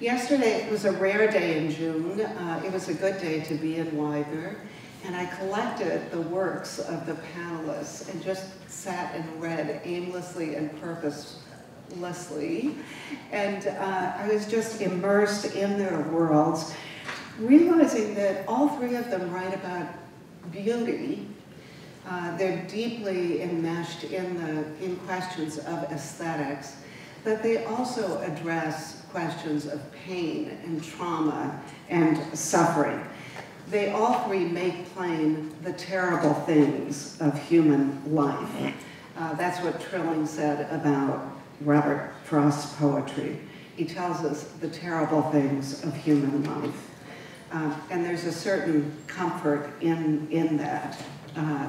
Yesterday it was a rare day in June. Uh, it was a good day to be in Widener. And I collected the works of the panelists and just sat and read aimlessly and purposelessly. And uh, I was just immersed in their worlds, realizing that all three of them write about beauty. Uh, they're deeply enmeshed in the in questions of aesthetics, but they also address questions of pain and trauma and suffering. They all three make plain the terrible things of human life. Uh, that's what Trilling said about Robert Frost's poetry. He tells us the terrible things of human life. Uh, and there's a certain comfort in, in that. Uh,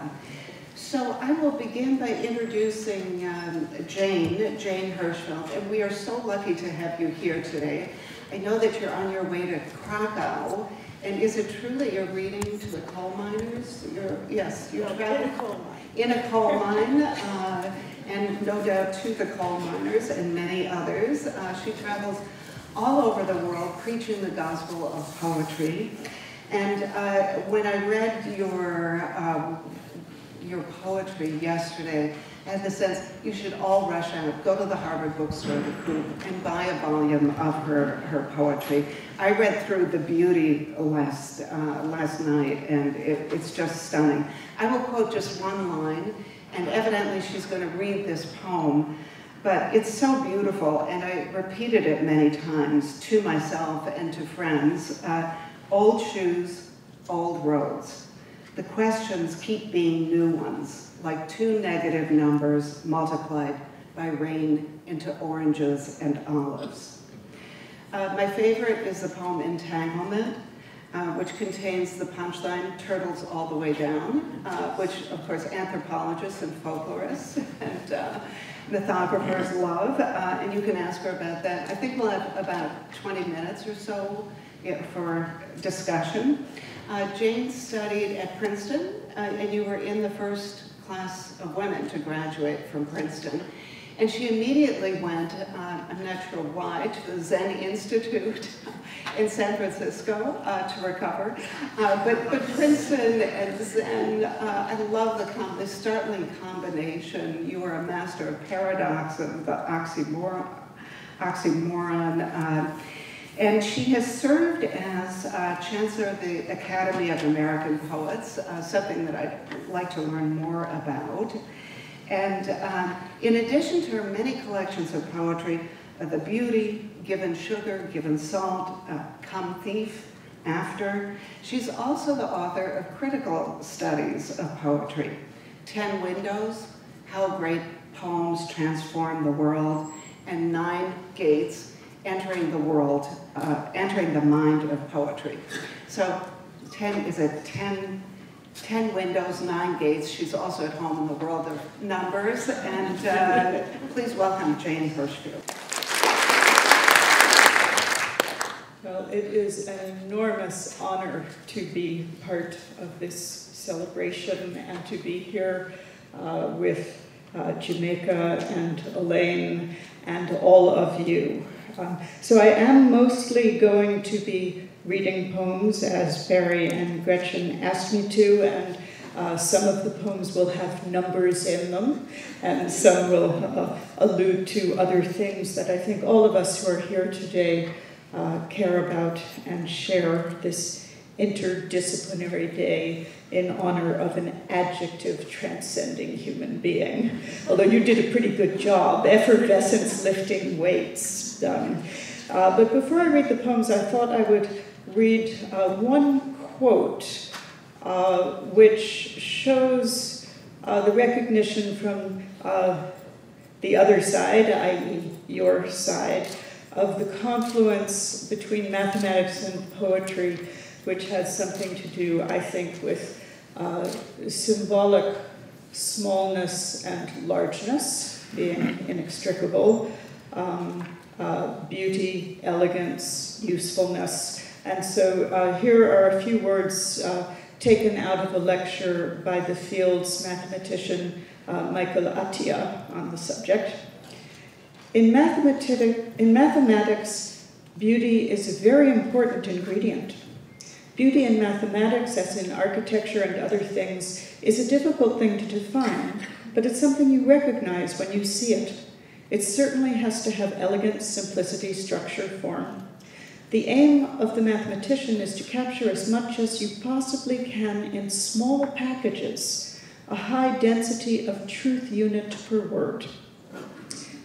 so I will begin by introducing um, Jane, Jane Hirshfield, and we are so lucky to have you here today. I know that you're on your way to Krakow, and is it true that you're reading to the coal miners? You're, yes, you're in a coal mine. In a coal mine, uh, and no doubt to the coal miners and many others. Uh, she travels all over the world preaching the gospel of poetry. And uh, when I read your um, your poetry yesterday, had the sense you should all rush out, go to the Harvard bookstore, the Coop, and buy a volume of her, her poetry. I read through The Beauty last, uh, last night, and it, it's just stunning. I will quote just one line, and evidently she's going to read this poem, but it's so beautiful, and I repeated it many times to myself and to friends. Uh, old shoes, old roads. The questions keep being new ones, like two negative numbers multiplied by rain into oranges and olives. Uh, my favorite is the poem Entanglement, uh, which contains the punchline, turtles all the way down, uh, which of course anthropologists and folklorists and uh, mythographers love, uh, and you can ask her about that. I think we'll have about 20 minutes or so for discussion. Uh, Jane studied at Princeton, uh, and you were in the first class of women to graduate from Princeton. And she immediately went, uh, I'm not sure why, to the Zen Institute in San Francisco uh, to recover. Uh, but, but Princeton and Zen, uh, I love the, com the startling combination. You are a master of paradox and the oxymoron. oxymoron and she has served as uh, Chancellor of the Academy of American Poets, uh, something that I'd like to learn more about. And um, in addition to her many collections of poetry, uh, The Beauty, Given Sugar, Given Salt, uh, Come Thief, After, she's also the author of critical studies of poetry. Ten Windows, How Great Poems Transform the World, and Nine Gates, entering the world, uh, entering the mind of poetry. So 10 is a 10, 10 windows, nine gates. She's also at home in the world of numbers. And uh, please welcome Jane Hirshfield. Well, it is an enormous honor to be part of this celebration and to be here uh, with uh, Jamaica and Elaine and all of you. So I am mostly going to be reading poems as Barry and Gretchen asked me to, and uh, some of the poems will have numbers in them, and some will uh, allude to other things that I think all of us who are here today uh, care about and share this interdisciplinary day in honor of an adjective transcending human being. Although you did a pretty good job, effervescence lifting weights. Uh, but before I read the poems, I thought I would read uh, one quote uh, which shows uh, the recognition from uh, the other side, i.e., your side, of the confluence between mathematics and poetry which has something to do, I think, with uh, symbolic smallness and largeness being inextricable, um, uh, beauty, elegance, usefulness. And so uh, here are a few words uh, taken out of a lecture by the Fields mathematician uh, Michael Atiyah on the subject. In, in mathematics, Beauty is a very important ingredient. Beauty in mathematics, as in architecture and other things, is a difficult thing to define, but it's something you recognize when you see it. It certainly has to have elegance, simplicity, structure, form. The aim of the mathematician is to capture as much as you possibly can in small packages, a high density of truth unit per word.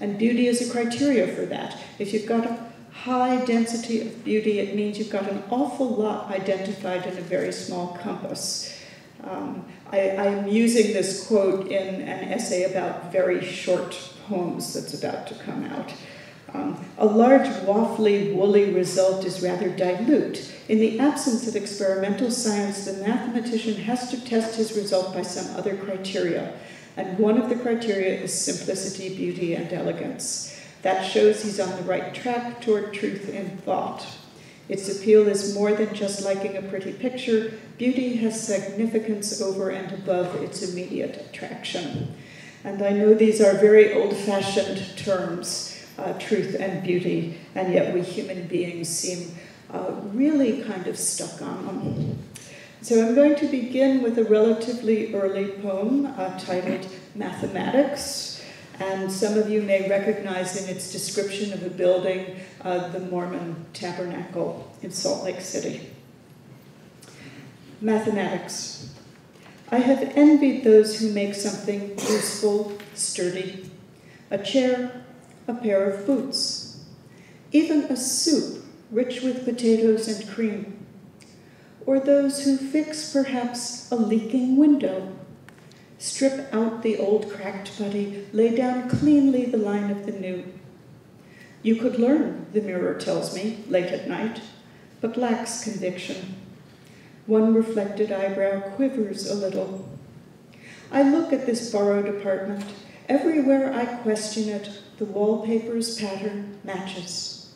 And beauty is a criteria for that. If you've got a high density of beauty, it means you've got an awful lot identified in a very small compass. Um, I, am using this quote in an essay about very short poems that's about to come out. Um, a large, waffly, woolly result is rather dilute. In the absence of experimental science, the mathematician has to test his result by some other criteria. And one of the criteria is simplicity, beauty, and elegance. That shows he's on the right track toward truth in thought. Its appeal is more than just liking a pretty picture. Beauty has significance over and above its immediate attraction. And I know these are very old fashioned terms, uh, truth and beauty, and yet we human beings seem uh, really kind of stuck on them. So I'm going to begin with a relatively early poem uh, titled Mathematics. And some of you may recognize in its description of a building uh, the Mormon Tabernacle in Salt Lake City. Mathematics. I have envied those who make something useful, sturdy, a chair, a pair of boots, even a soup rich with potatoes and cream, or those who fix perhaps a leaking window, strip out the old cracked putty, lay down cleanly the line of the new. You could learn, the mirror tells me, late at night, but lacks conviction. One reflected eyebrow quivers a little. I look at this borrowed apartment. Everywhere I question it, the wallpaper's pattern matches.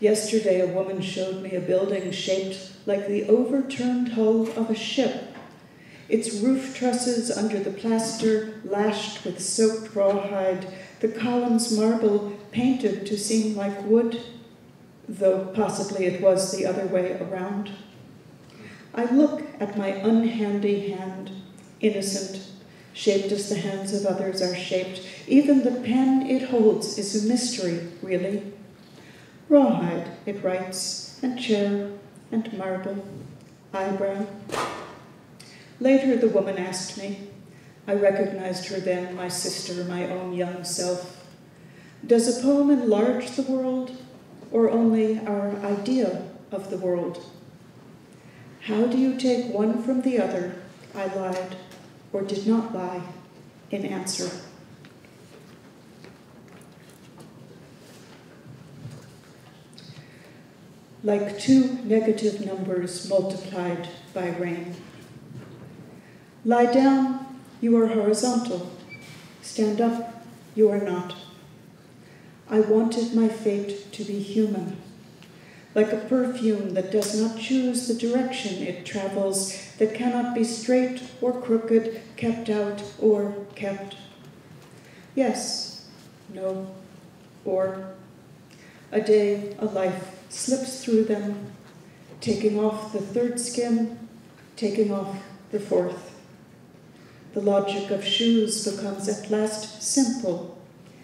Yesterday, a woman showed me a building shaped like the overturned hull of a ship. Its roof trusses under the plaster lashed with soaked rawhide, the columns marble painted to seem like wood, though possibly it was the other way around. I look at my unhandy hand, innocent, shaped as the hands of others are shaped. Even the pen it holds is a mystery, really. Rawhide, it writes, and chair, and marble, eyebrow. Later, the woman asked me. I recognized her then, my sister, my own young self. Does a poem enlarge the world, or only our idea of the world? How do you take one from the other? I lied, or did not lie, in answer. Like two negative numbers multiplied by rain. Lie down, you are horizontal. Stand up, you are not. I wanted my fate to be human like a perfume that does not choose the direction it travels, that cannot be straight or crooked, kept out or kept. Yes, no, or a day, a life slips through them, taking off the third skin, taking off the fourth. The logic of shoes becomes at last simple,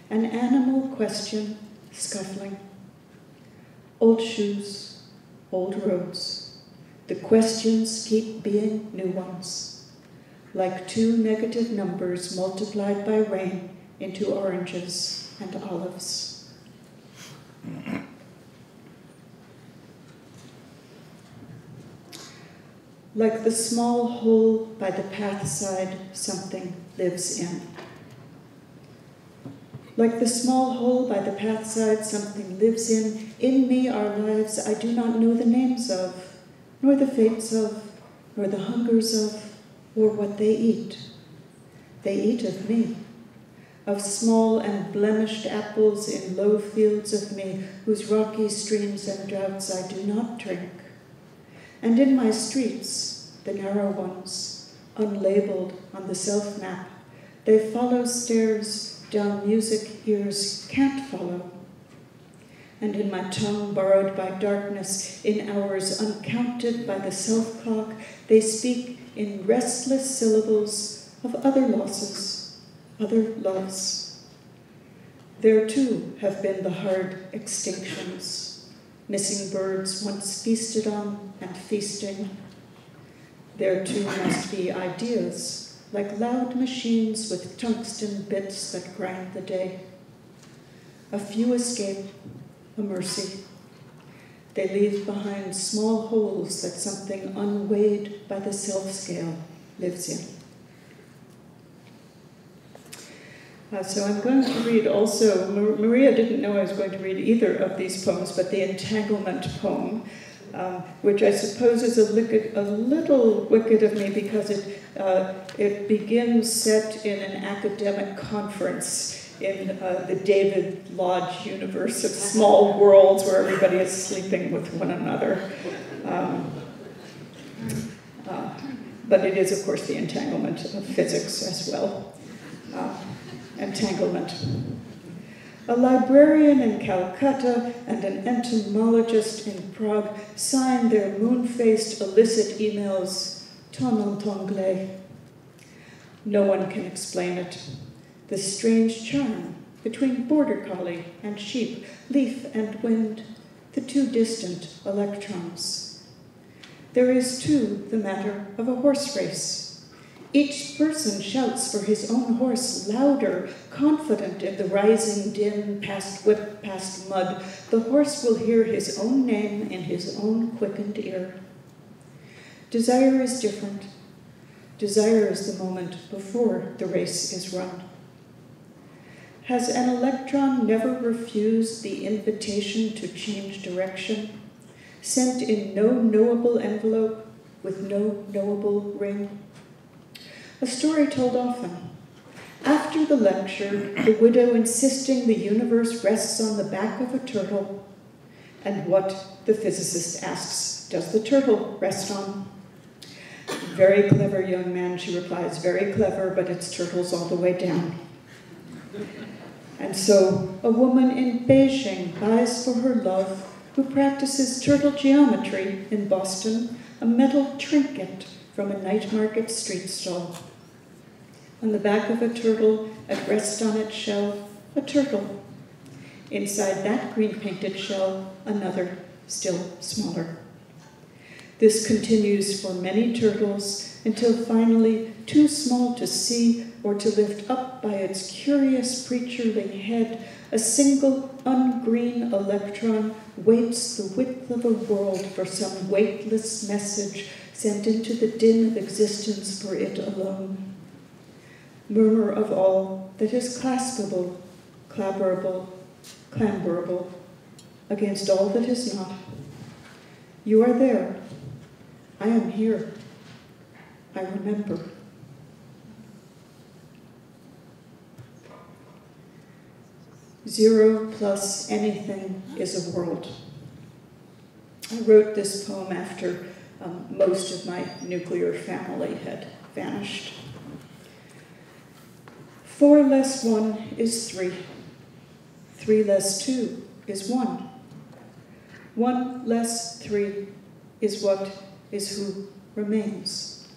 an animal question, scuffling. Old shoes, old roads. The questions keep being new ones, like two negative numbers multiplied by rain into oranges and olives. Like the small hole by the pathside something lives in. Like the small hole by the pathside something lives in, in me are lives I do not know the names of, nor the fates of, nor the hungers of, or what they eat. They eat of me, of small and blemished apples in low fields of me, whose rocky streams and droughts I do not drink. And in my streets, the narrow ones, unlabeled on the self map, they follow stairs down music ears can't follow. and in my tongue borrowed by darkness, in hours uncounted by the self clock, they speak in restless syllables of other losses, other loves. There too have been the hard extinctions, missing birds once feasted on and feasting. There too must be ideas, like loud machines with tungsten bits that grind the day. A few escape, a mercy. They leave behind small holes that something unweighed by the self scale lives in. Uh, so I'm going to read also, Maria didn't know I was going to read either of these poems, but the Entanglement poem, um, which I suppose is a, a, little wicked of me because it, uh, it begins set in an academic conference in uh, the David Lodge universe of small worlds where everybody is sleeping with one another. Um, uh, but it is, of course, the entanglement of physics as well. Entanglement. A librarian in Calcutta and an entomologist in Prague signed their moon faced illicit emails ton anglais. No one can explain it the strange charm between border collie and sheep, leaf and wind, the two distant electrons. There is, too, the matter of a horse race. Each person shouts for his own horse louder, confident in the rising din past whip, past mud. The horse will hear his own name in his own quickened ear. Desire is different. Desire is the moment before the race is run. Has an electron never refused the invitation to change direction, sent in no knowable envelope with no knowable ring? A story told often. After the lecture, the widow insisting the universe rests on the back of a turtle, and what, the physicist asks, does the turtle rest on? Very clever young man, she replies, very clever, but it's turtles all the way down. And so a woman in Beijing buys for her love, who practices turtle geometry in Boston, a metal trinket from a night market street stall. On the back of a turtle, at rest on its shell, a turtle. Inside that green painted shell, another, still smaller. This continues for many turtles until finally, too small to see, or to lift up by its curious preacherly head, a single ungreen electron waits the width of a world for some weightless message sent into the din of existence for it alone. Murmur of all that is claspable, clabberable, clamberable, against all that is not. You are there. I am here. I remember. Zero plus anything is a world. I wrote this poem after um, most of my nuclear family had vanished. Four less one is three. Three less two is one. One less three is what is who remains.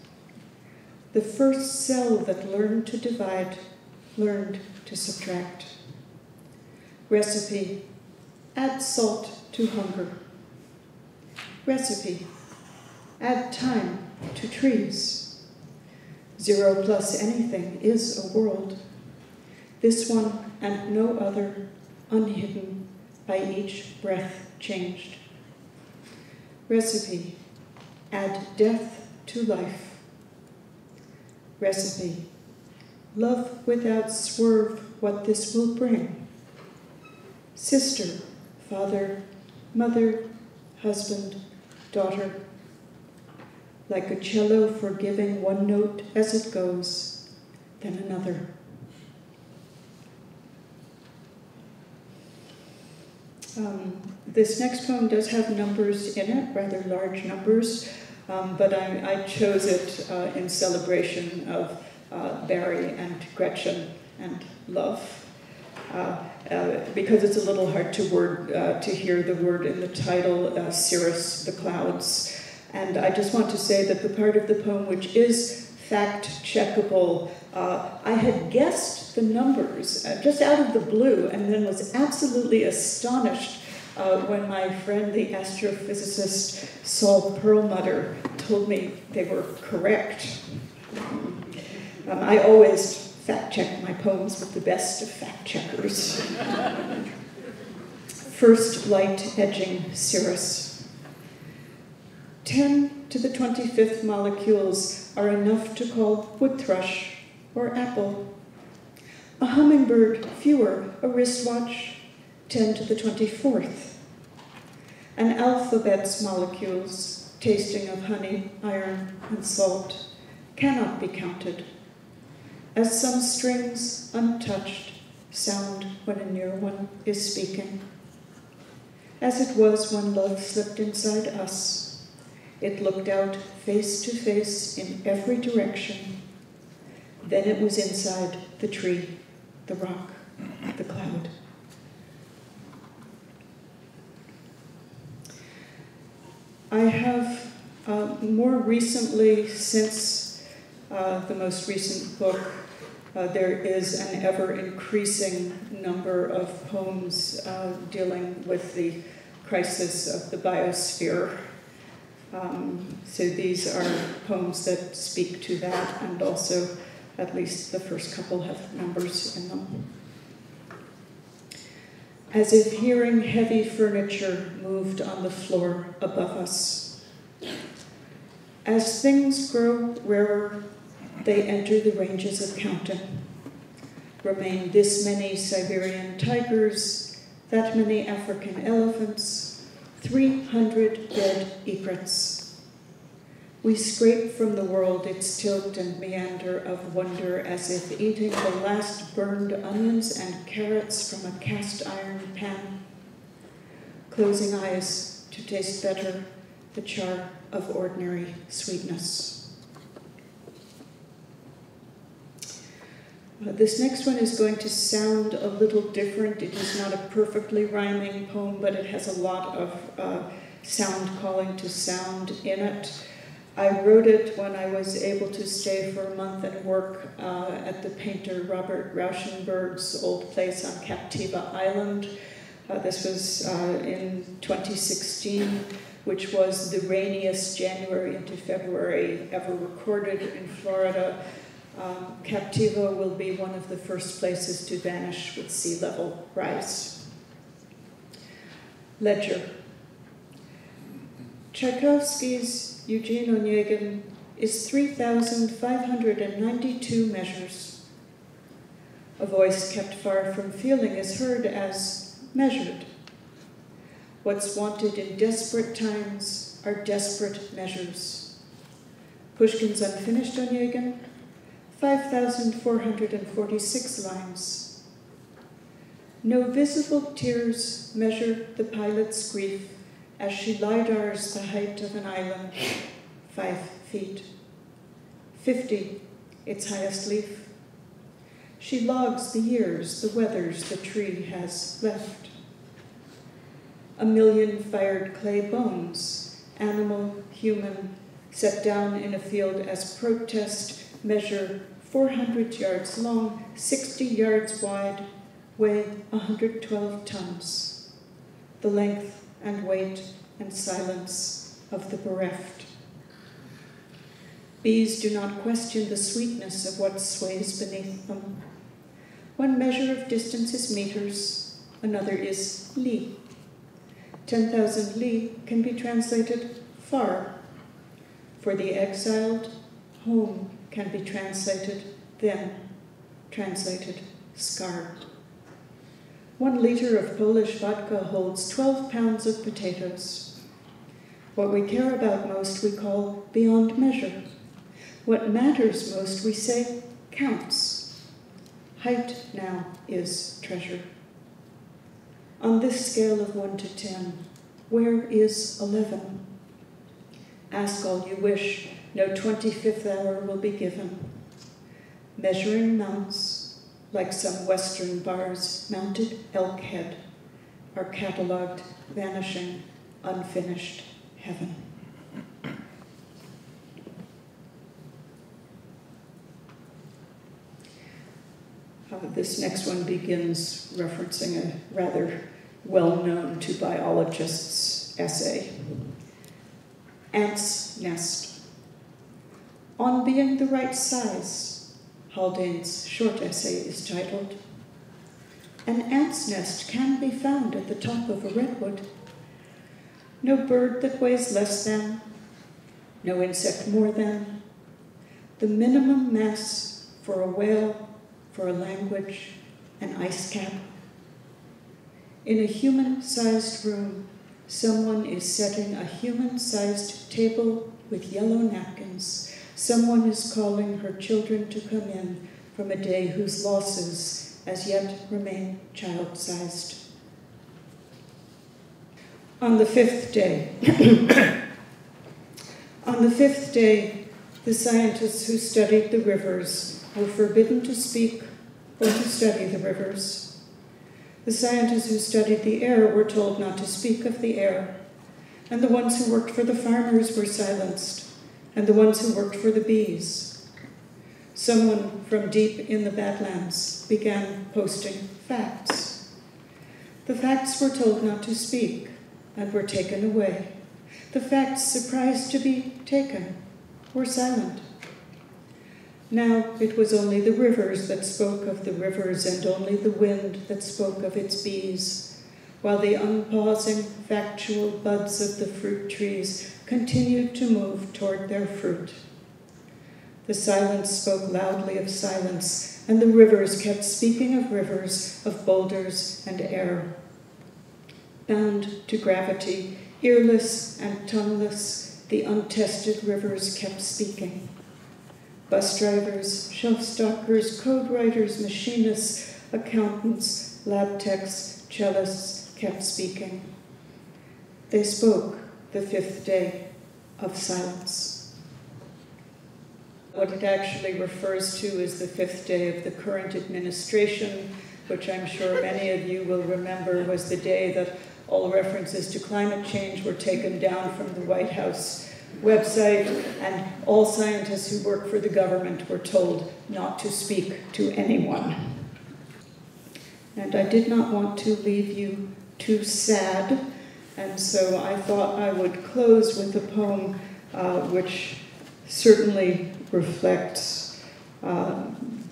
The first cell that learned to divide learned to subtract. Recipe Add salt to hunger. Recipe Add time to trees. Zero plus anything is a world. This one and no other, unhidden by each breath changed. Recipe Add death to life. Recipe Love without swerve what this will bring sister, father, mother, husband, daughter. Like a cello forgiving one note as it goes, then another. Um, this next poem does have numbers in it, rather large numbers, um, but I, I, chose it uh, in celebration of uh, Barry and Gretchen and love. uh, uh, because it's a little hard to word uh, to hear the word in the title, uh, Cirrus, the clouds. And I just want to say that the part of the poem which is fact checkable, uh, I had guessed the numbers uh, just out of the blue and then was absolutely astonished uh, when my friend, the astrophysicist Saul Perlmutter, told me they were correct. Um, I always fact check my poems with the best of fact checkers. First light edging cirrus. 10 to the 25th molecules are enough to call wood thrush or apple. A hummingbird, fewer, a wristwatch, 10 to the 24th. An alphabet's molecules, tasting of honey, iron, and salt, cannot be counted as some strings untouched sound when a near one is speaking. As it was when love slipped inside us, it looked out face to face in every direction. Then it was inside the tree, the rock, the cloud. I have uh, more recently, since uh, the most recent book, uh, there is an ever increasing number of poems uh, dealing with the crisis of the biosphere. Um, so these are poems that speak to that, and also at least the first couple have numbers in them. As if hearing heavy furniture moved on the floor above us. As things grow rarer they enter the ranges of counting. Remain this many Siberian tigers, that many African elephants, 300 dead egrets. We scrape from the world its tilt and meander of wonder as if eating the last burned onions and carrots from a cast iron pan. Closing eyes to taste better the char of ordinary sweetness. This next one is going to sound a little different. It is not a perfectly rhyming poem, but it has a lot of uh, sound calling to sound in it. I wrote it when I was able to stay for a month and work uh, at the painter Robert Rauschenberg's old place on Captiva Island. Uh, this was uh, in 2016, which was the rainiest January into February ever recorded in Florida um, Captiva will be one of the first places to vanish with sea level rise. Ledger. Tchaikovsky's Eugene Onegin is 3,592 measures. A voice kept far from feeling is heard as measured. What's wanted in desperate times are desperate measures. Pushkin's unfinished Onegin 5,446 lines. No visible tears measure the pilot's grief as she lidars the height of an island, five feet. 50, its highest leaf. She logs the years, the weathers the tree has left. A million fired clay bones, animal, human, set down in a field as protest measure 400 yards long, 60 yards wide, weigh 112 tons. The length and weight and silence of the bereft. Bees do not question the sweetness of what sways beneath them. One measure of distance is meters, another is li. 10,000 li can be translated far. For the exiled, home can be translated then, translated scar. One liter of Polish vodka holds 12 pounds of potatoes. What we care about most we call beyond measure. What matters most we say counts. Height now is treasure. On this scale of 1 to 10, where is 11? Ask all you wish, no 25th hour will be given. Measuring mounts, like some western bars, mounted elk head, are catalogued vanishing, unfinished heaven. Uh, this next one begins referencing a rather well known to biologists essay. Ant's Nest. On Being the Right Size, Haldane's short essay is titled. An ant's nest can be found at the top of a redwood. No bird that weighs less than, no insect more than, the minimum mass for a whale, for a language, an ice cap. In a human sized room, someone is setting a human sized table with yellow napkins. Someone is calling her children to come in from a day whose losses as yet remain child sized. On the fifth day, on the fifth day, the scientists who studied the rivers were forbidden to speak or to study the rivers. The scientists who studied the air were told not to speak of the air, and the ones who worked for the farmers were silenced, and the ones who worked for the bees someone from deep in the Badlands began posting facts. The facts were told not to speak and were taken away. The facts, surprised to be taken, were silent. Now it was only the rivers that spoke of the rivers and only the wind that spoke of its bees, while the unpausing, factual buds of the fruit trees continued to move toward their fruit. The silence spoke loudly of silence, and the rivers kept speaking of rivers, of boulders and air. Bound to gravity, earless and tongueless, the untested rivers kept speaking. Bus drivers, shelf stockers, code writers, machinists, accountants, lab techs, cellists kept speaking. They spoke the fifth day of silence. What it actually refers to is the fifth day of the current administration, which I'm sure many of you will remember was the day that all references to climate change were taken down from the White House website, and all scientists who work for the government were told not to speak to anyone. And I did not want to leave you too sad, and so I thought I would close with a poem uh, which certainly reflects uh,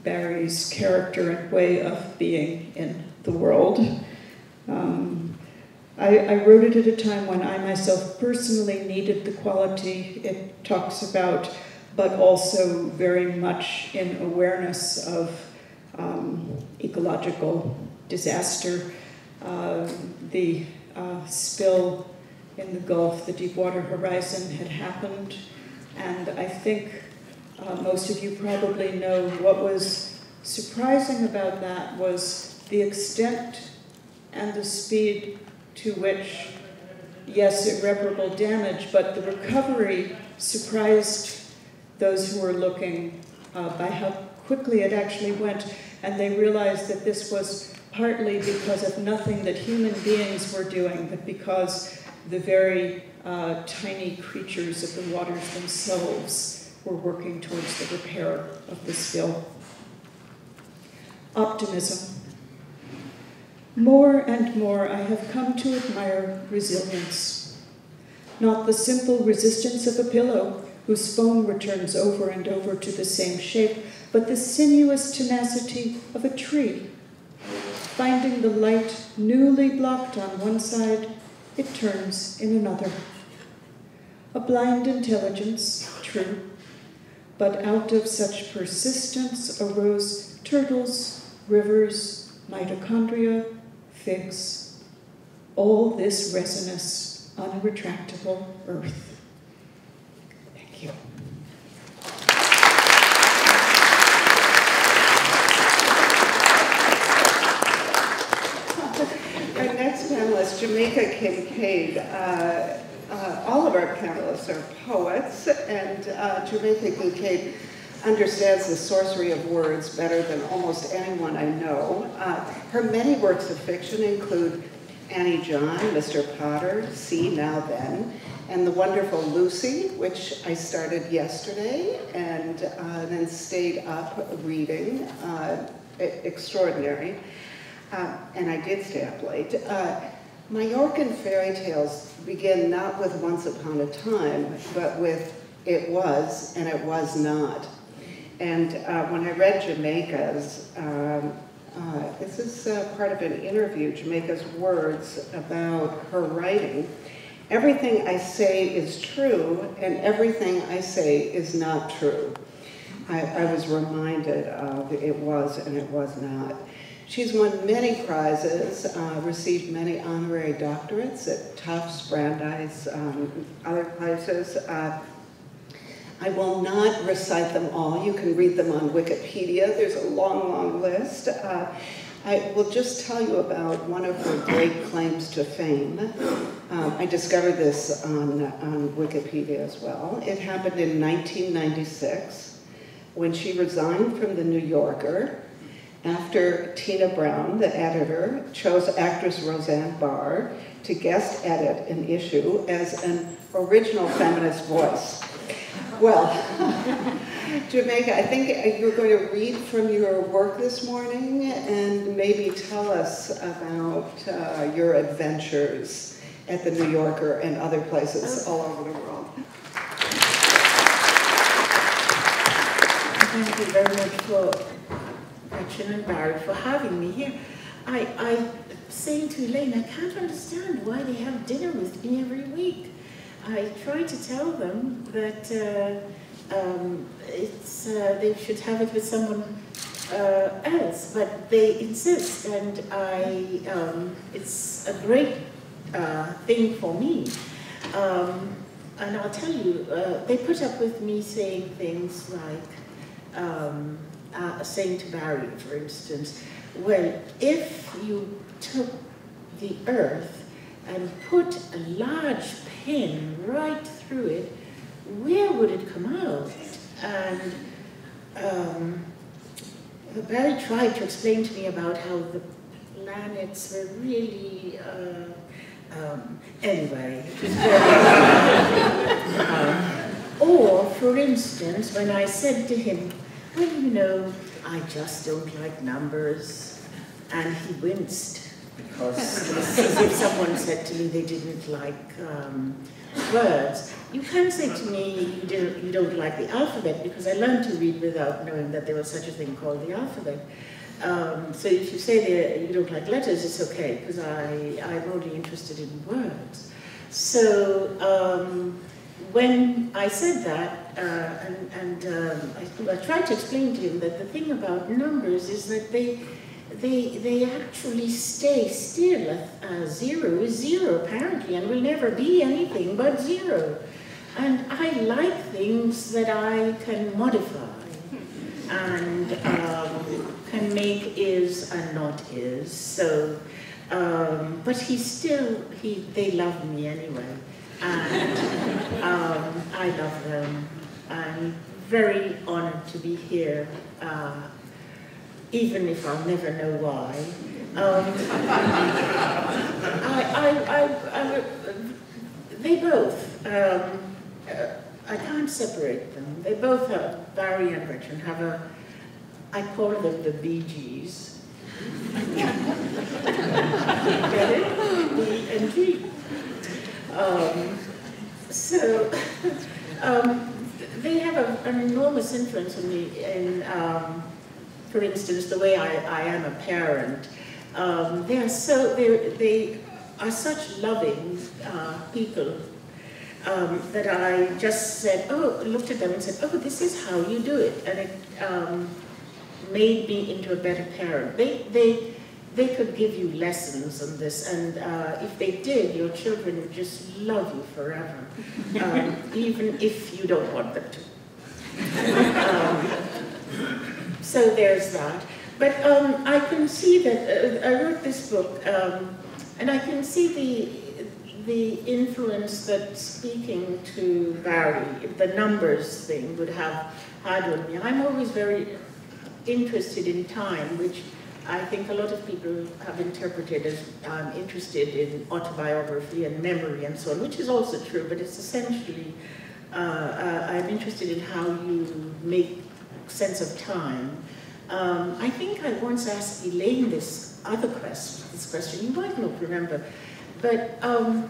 Barry's character and way of being in the world. Um, I, I, wrote it at a time when I myself personally needed the quality it talks about, but also very much in awareness of um, ecological disaster. Uh, the uh, spill in the Gulf, the Deepwater Horizon, had happened, and I think uh, most of you probably know what was surprising about that was the extent and the speed to which, yes, irreparable damage, but the recovery surprised those who were looking uh, by how quickly it actually went. And they realized that this was partly because of nothing that human beings were doing, but because the very uh, tiny creatures of the waters themselves we're working towards the repair of the spill. Optimism. More and more, I have come to admire resilience. Not the simple resistance of a pillow whose foam returns over and over to the same shape, but the sinuous tenacity of a tree. Finding the light newly blocked on one side, it turns in another. A blind intelligence, true, but out of such persistence arose turtles, rivers, mitochondria, figs, all this resinous, unretractable earth. Thank you. Our next panelist, Jamaica Kincaid. Uh, uh, all of our panelists are poets, and uh, Jamaica Kincaid understands the sorcery of words better than almost anyone I know. Uh, her many works of fiction include Annie John, Mr. Potter, See Now Then, and the wonderful Lucy, which I started yesterday and uh, then stayed up reading. Uh, extraordinary. Uh, and I did stay up late. Uh, Majorcan fairy tales begin not with once upon a time, but with it was and it was not. And uh, when I read Jamaica's, um, uh, this is uh, part of an interview, Jamaica's words about her writing. Everything I say is true, and everything I say is not true. I, I was reminded of it was and it was not. She's won many prizes, uh, received many honorary doctorates at Tufts, Brandeis, um, other places. Uh, I will not recite them all. You can read them on Wikipedia. There's a long, long list. Uh, I will just tell you about one of her great claims to fame. Um, I discovered this on, on Wikipedia as well. It happened in 1996 when she resigned from the New Yorker after Tina Brown, the editor, chose actress Roseanne Barr to guest edit an issue as an original feminist voice. Well, Jamaica, I think you're going to read from your work this morning and maybe tell us about uh, your adventures at the New Yorker and other places all over the world. Thank you very much for Gretchen and Barry for having me here. I, I saying to Elaine, I can't understand why they have dinner with me every week. I try to tell them that uh, um, it's, uh, they should have it with someone uh, else, but they insist, and I, um, it's a great uh, thing for me. Um, and I'll tell you, uh, they put up with me saying things like, um, uh, to Barry, for instance, well, if you took the earth and put a large pin right through it, where would it come out? And um, Barry tried to explain to me about how the planets were really, uh, um, anyway. um, or, for instance, when I said to him, well, you know, I just don't like numbers, and he winced because if someone said to me they didn't like um, words. You can say to me you don't, you don't like the alphabet because I learned to read without knowing that there was such a thing called the alphabet. Um, so if you say you don't like letters, it's okay because I'm only interested in words. So um, when I said that, uh, and, and um, I, I, tried to explain to him that the thing about numbers is that they they, they actually stay still. Uh, zero is zero, apparently, and will never be anything but zero. And I like things that I can modify and um, can make is and not is. So, um, but he still, he, they love me anyway. And um, I love them. I'm very honored to be here. Uh, even if I'll never know why. Um, I, I, I, they both, um, I can't separate them. They both have, Barry and Gretchen have a, I call them the Bee Gees. Get it? B and G. Um, so, um, they have a, an enormous influence on me in um, for instance, the way I, I am a parent, um, they are so they they are such loving uh, people um, that I just said, oh, looked at them and said, oh, this is how you do it, and it um, made me into a better parent. They they they could give you lessons on this, and uh, if they did, your children would just love you forever, um, even if you don't want them to. Um, so there's that. But um, I can see that, uh, I wrote this book, um, and I can see the, the influence that speaking to Barry, the numbers thing would have had on me. I'm always very interested in time, which I think a lot of people have interpreted as um, interested in autobiography and memory and so on, which is also true, but it's essentially, uh, uh, I'm interested in how you make sense of time. Um, I think I once asked Elaine this other question, this question, you might not remember, but um,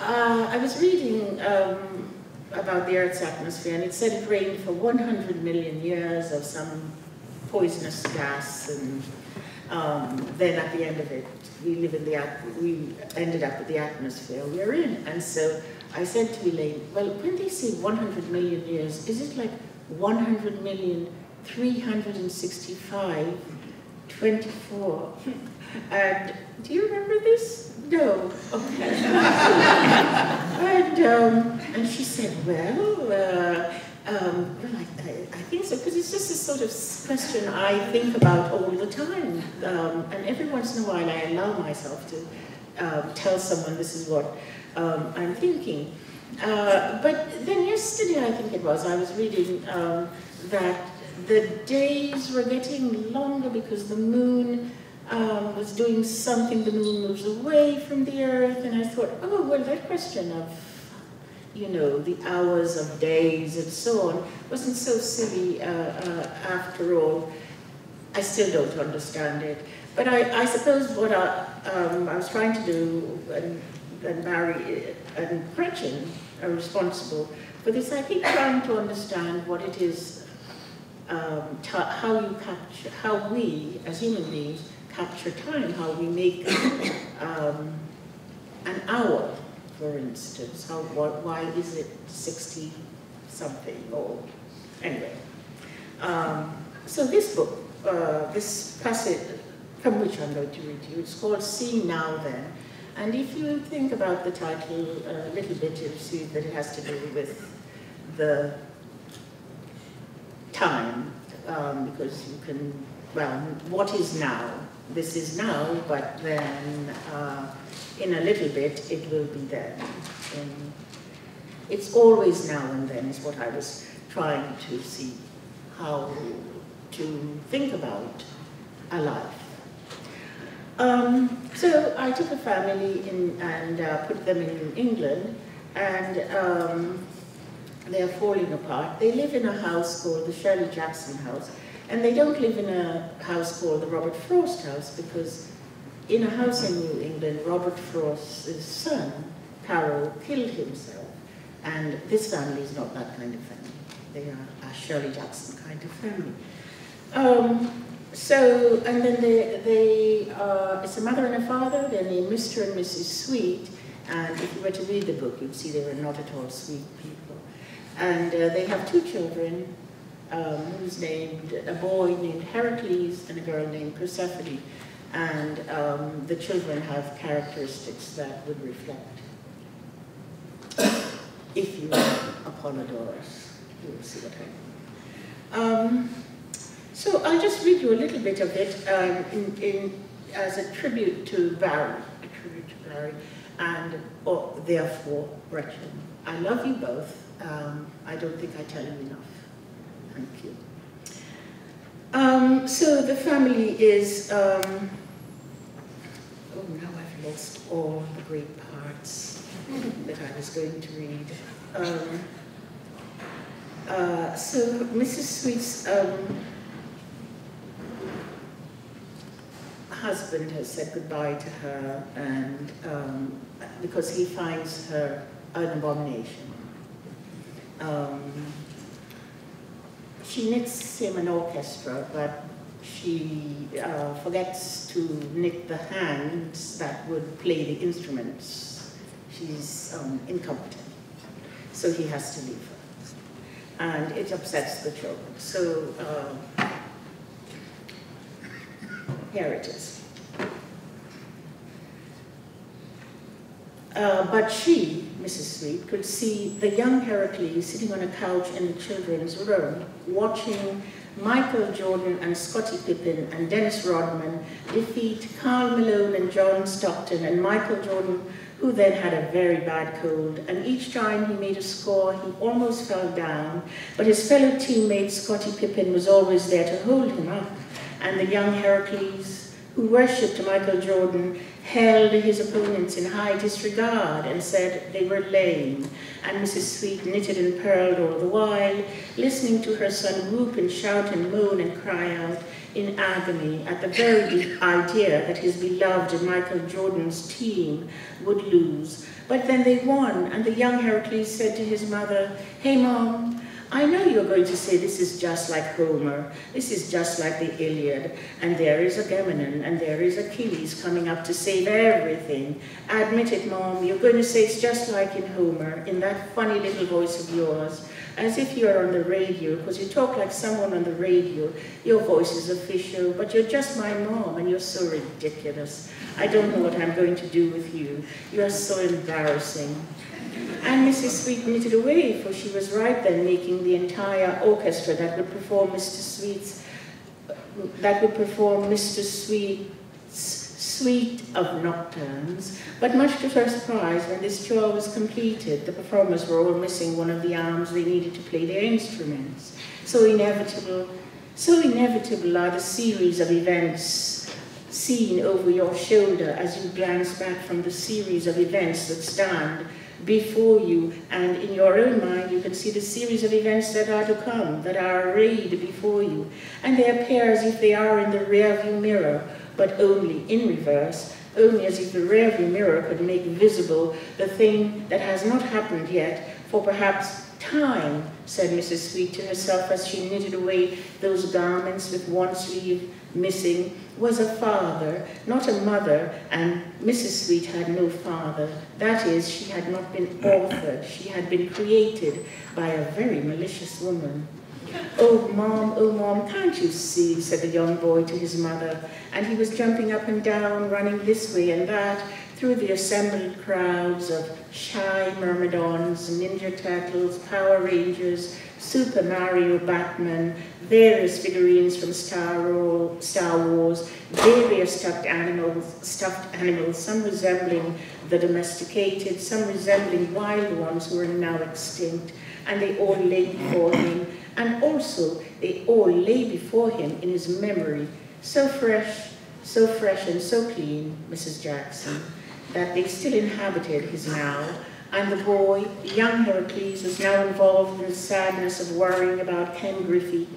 uh, I was reading um, about the Earth's atmosphere, and it said it rained for 100 million years of some poisonous gas, and um, then at the end of it, we live in the we ended up with the atmosphere we're in. And so I said to Elaine, well, when they say 100 million years, is it like 100 million 365 24? And do you remember this? No. Okay. and, um, and she said, well, uh, um, well, I, I, think so, because it's just a sort of question I think about all the time. Um, and every once in a while I allow myself to um, tell someone this is what um, I'm thinking. Uh, but then yesterday, I think it was, I was reading um, that the days were getting longer because the moon um, was doing something, the moon moves away from the earth, and I thought, oh, well, that question of you know, the hours of days and so on, wasn't so silly uh, uh, after all. I still don't understand it. But I, I suppose what I, um, I was trying to do, and, and Barry and Gretchen are responsible for this, I think trying to understand what it is, um, how you capture, how we as human beings capture time, how we make um, an hour for instance? How, what, why is it 60 something old? anyway? Um, so this book, uh, this passage from which I'm going to read to you, it's called See Now Then. And if you think about the title a little bit, you'll see that it has to do with the time, um, because you can, well, what is now? This is now, but then uh, in a little bit, it will be there. And it's always now and then is what I was trying to see how to think about a life. Um, so I took a family in, and uh, put them in England, and um, they're falling apart. They live in a house called the Shirley Jackson House, and they don't live in a house called the Robert Frost House because in a house in New England, Robert Frost's son, Carol, killed himself. And this family is not that kind of family. They are a Shirley Jackson kind of family. Um, so, and then they, they uh, it's a mother and a father. They're named Mr. and Mrs. Sweet. And if you were to read the book, you'd see they were not at all sweet people. And uh, they have two children, um, who's named, a boy named Heracles and a girl named Persephone and um, the children have characteristics that would reflect. if you are Apollodorus, you will see what I mean. Um, so I'll just read you a little bit of it um, in, in, as a tribute to Barry, a tribute to Barry, and or, therefore Gretchen. I love you both. Um, I don't think I tell you enough. Thank you. Um, so the family is um, oh, now I've lost all the great parts that I was going to read. Um, uh, so Mrs. Sweet's um, husband has said goodbye to her and um, because he finds her an abomination. Um, she knits him an orchestra, but she uh, forgets to knit the hands that would play the instruments. She's um, incompetent, so he has to leave her. And it upsets the children. So uh, here it is. Uh, but she, Mrs. Sweet, could see the young Heracles sitting on a couch in the children's room, watching Michael Jordan and Scottie Pippen and Dennis Rodman defeat Karl Malone and John Stockton and Michael Jordan, who then had a very bad cold, and each time he made a score, he almost fell down, but his fellow teammate Scottie Pippen was always there to hold him up, and the young Heracles, who worshipped Michael Jordan, held his opponents in high disregard and said they were lame. And Mrs. Sweet knitted and purled all the while, listening to her son whoop and shout and moan and cry out in agony at the very idea that his beloved Michael Jordan's team would lose. But then they won, and the young Heracles said to his mother, Hey, Mom, I know you're going to say this is just like Homer, this is just like the Iliad, and there is Agamemnon, and there is Achilles coming up to save everything. Admit it, Mom, you're going to say it's just like in Homer, in that funny little voice of yours, as if you're on the radio, because you talk like someone on the radio. Your voice is official, but you're just my mom, and you're so ridiculous. I don't know what I'm going to do with you. You are so embarrassing. And Mrs. Sweet knitted away, for she was right then making the entire orchestra that would perform Mr. Sweet's, that would perform Mr. Sweet's suite of nocturnes. But much to her surprise, when this tour was completed, the performers were all missing one of the arms they needed to play their instruments. So inevitable, so inevitable are the series of events seen over your shoulder as you glance back from the series of events that stand before you, and in your own mind you can see the series of events that are to come, that are arrayed before you, and they appear as if they are in the rearview mirror, but only in reverse, only as if the rearview mirror could make visible the thing that has not happened yet, for perhaps time, said Mrs. Sweet to herself as she knitted away those garments with one sleeve missing, was a father, not a mother, and Mrs. Sweet had no father. That is, she had not been authored, she had been created by a very malicious woman. Oh, Mom, oh, Mom, can't you see, said the young boy to his mother, and he was jumping up and down, running this way and that, through the assembled crowds of shy myrmidons, ninja turtles, Power Rangers, Super Mario, Batman, various figurines from Star, Wars, various stuffed animals, stuffed animals, some resembling the domesticated, some resembling wild ones who are now extinct, and they all lay before him, and also they all lay before him in his memory, so fresh, so fresh and so clean, Mrs. Jackson, that they still inhabited his now, and the boy, young Heracles, was now involved in the sadness of worrying about Ken Griffey,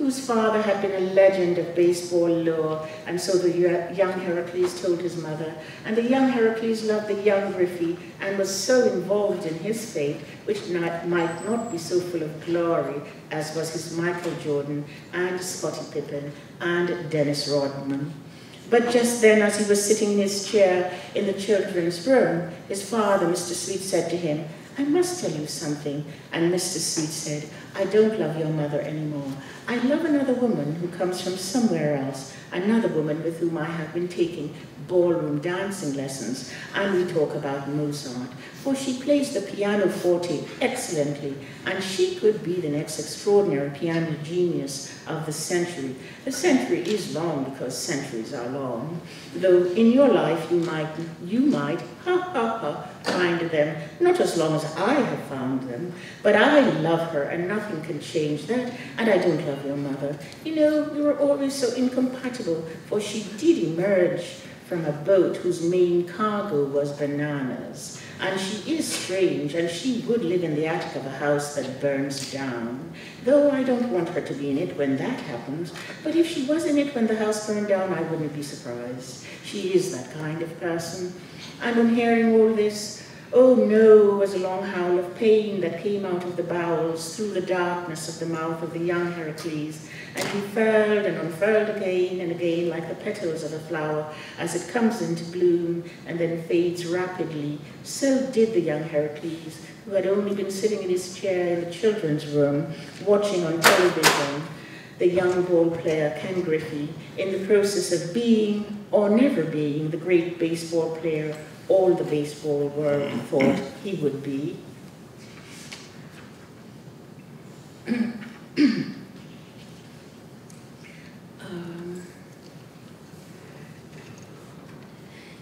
whose father had been a legend of baseball lore, and so the young Heracles told his mother. And the young Heracles loved the young Griffey and was so involved in his fate, which not, might not be so full of glory as was his Michael Jordan and Scottie Pippen and Dennis Rodman. But just then, as he was sitting in his chair in the children's room, his father, Mr. Sweet, said to him, I must tell you something. And Mr. Sweet said, I don't love your mother anymore. I love another woman who comes from somewhere else, another woman with whom I have been taking ballroom dancing lessons, and we talk about Mozart, for she plays the pianoforte excellently, and she could be the next extraordinary piano genius of the century. The century is long because centuries are long, though in your life you might, you might, ha ha ha, find them, not as long as I have found them, but I love her and nothing can change that, and I don't love your mother. You know, we were always so incompatible, for she did emerge from a boat whose main cargo was bananas. And she is strange, and she would live in the attic of a house that burns down. Though I don't want her to be in it when that happens, but if she was in it when the house burned down, I wouldn't be surprised. She is that kind of person. And on hearing all this, oh no was a long howl of pain that came out of the bowels through the darkness of the mouth of the young Heracles, and he furled and unfurled again and again like the petals of a flower as it comes into bloom and then fades rapidly. So did the young Heracles, who had only been sitting in his chair in the children's room, watching on television the young ball player Ken Griffey in the process of being or never being the great baseball player all the baseball world thought he would be.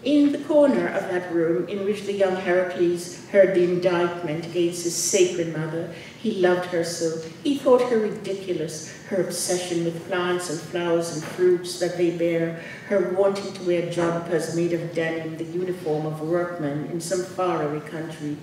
in the corner of that room in which the young Heracles heard the indictment against his sacred mother. He loved her so. He thought her ridiculous, her obsession with plants and flowers and fruits that they bear, her wanting to wear jumpers made of denim, the uniform of workmen in some faraway country,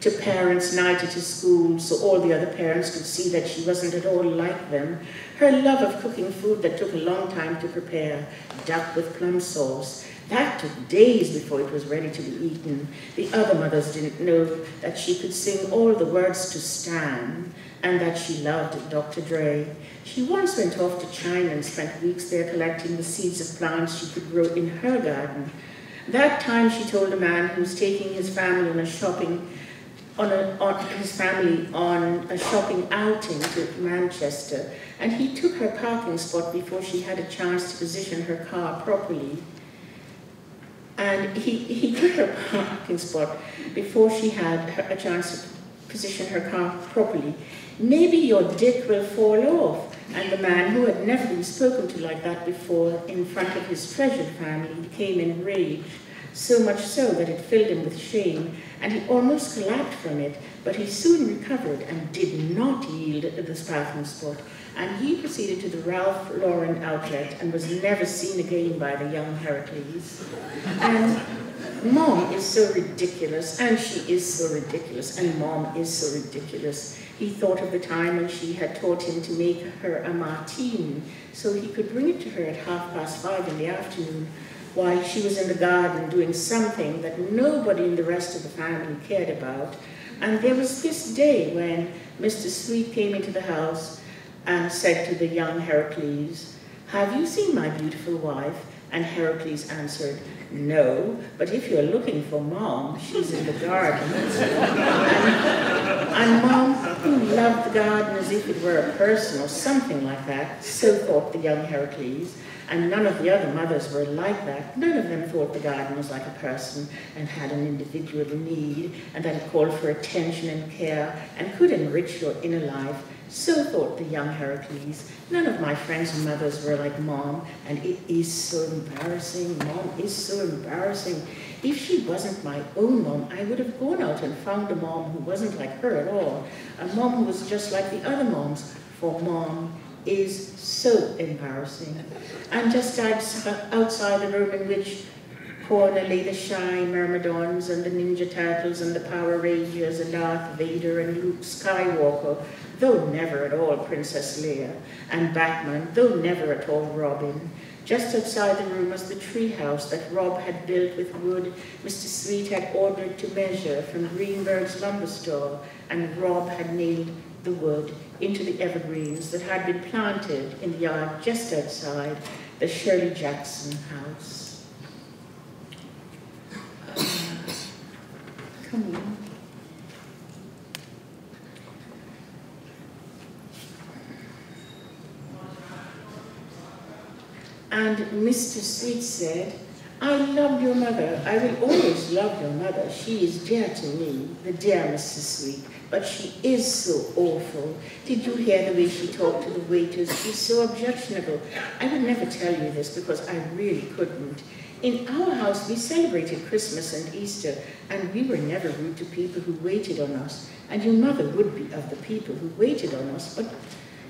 to parents night at his school so all the other parents could see that she wasn't at all like them, her love of cooking food that took a long time to prepare, duck with plum sauce, that took days before it was ready to be eaten. The other mothers didn't know that she could sing all the words to Stan and that she loved Dr. Dre. She once went off to China and spent weeks there collecting the seeds of plants she could grow in her garden. That time she told a man who was taking his family on a shopping on, a, on his family on a shopping outing to Manchester, and he took her parking spot before she had a chance to position her car properly. And he, he took her parking spot before she had a chance to position her car properly. Maybe your dick will fall off. And the man, who had never been spoken to like that before in front of his treasured family, became enraged, so much so that it filled him with shame, and he almost collapsed from it, but he soon recovered and did not yield the parking spot and he proceeded to the Ralph Lauren outlet and was never seen again by the young Heracles. And mom is so ridiculous, and she is so ridiculous, and mom is so ridiculous. He thought of the time when she had taught him to make her a martini, so he could bring it to her at half past five in the afternoon while she was in the garden doing something that nobody in the rest of the family cared about. And there was this day when Mr. Sweet came into the house and said to the young Heracles, Have you seen my beautiful wife? And Heracles answered, No, but if you're looking for mom, she's in the garden. and, and mom, who loved the garden as if it were a person or something like that, so thought the young Heracles, and none of the other mothers were like that. None of them thought the garden was like a person and had an individual need and that it called for attention and care and could enrich your inner life so thought the young Heracles. None of my friends and mothers were like mom, and it is so embarrassing. Mom is so embarrassing. If she wasn't my own mom, I would have gone out and found a mom who wasn't like her at all. A mom who was just like the other moms, for mom is so embarrassing. I'm just outside the room in which corner lay the shy Myrmidons and the Ninja Turtles and the Power Rangers and Darth Vader and Luke Skywalker though never at all Princess Leia, and Batman, though never at all Robin. Just outside the room was the treehouse that Rob had built with wood Mr. Sweet had ordered to measure from Greenberg's lumber store, and Rob had nailed the wood into the evergreens that had been planted in the yard just outside the Shirley Jackson house. Uh, come on. And Mr. Sweet said, I love your mother. I will always love your mother. She is dear to me, the dear Mrs. Sweet. But she is so awful. Did you hear the way she talked to the waiters? She's so objectionable. I would never tell you this because I really couldn't. In our house, we celebrated Christmas and Easter, and we were never rude to people who waited on us. And your mother would be of the people who waited on us, but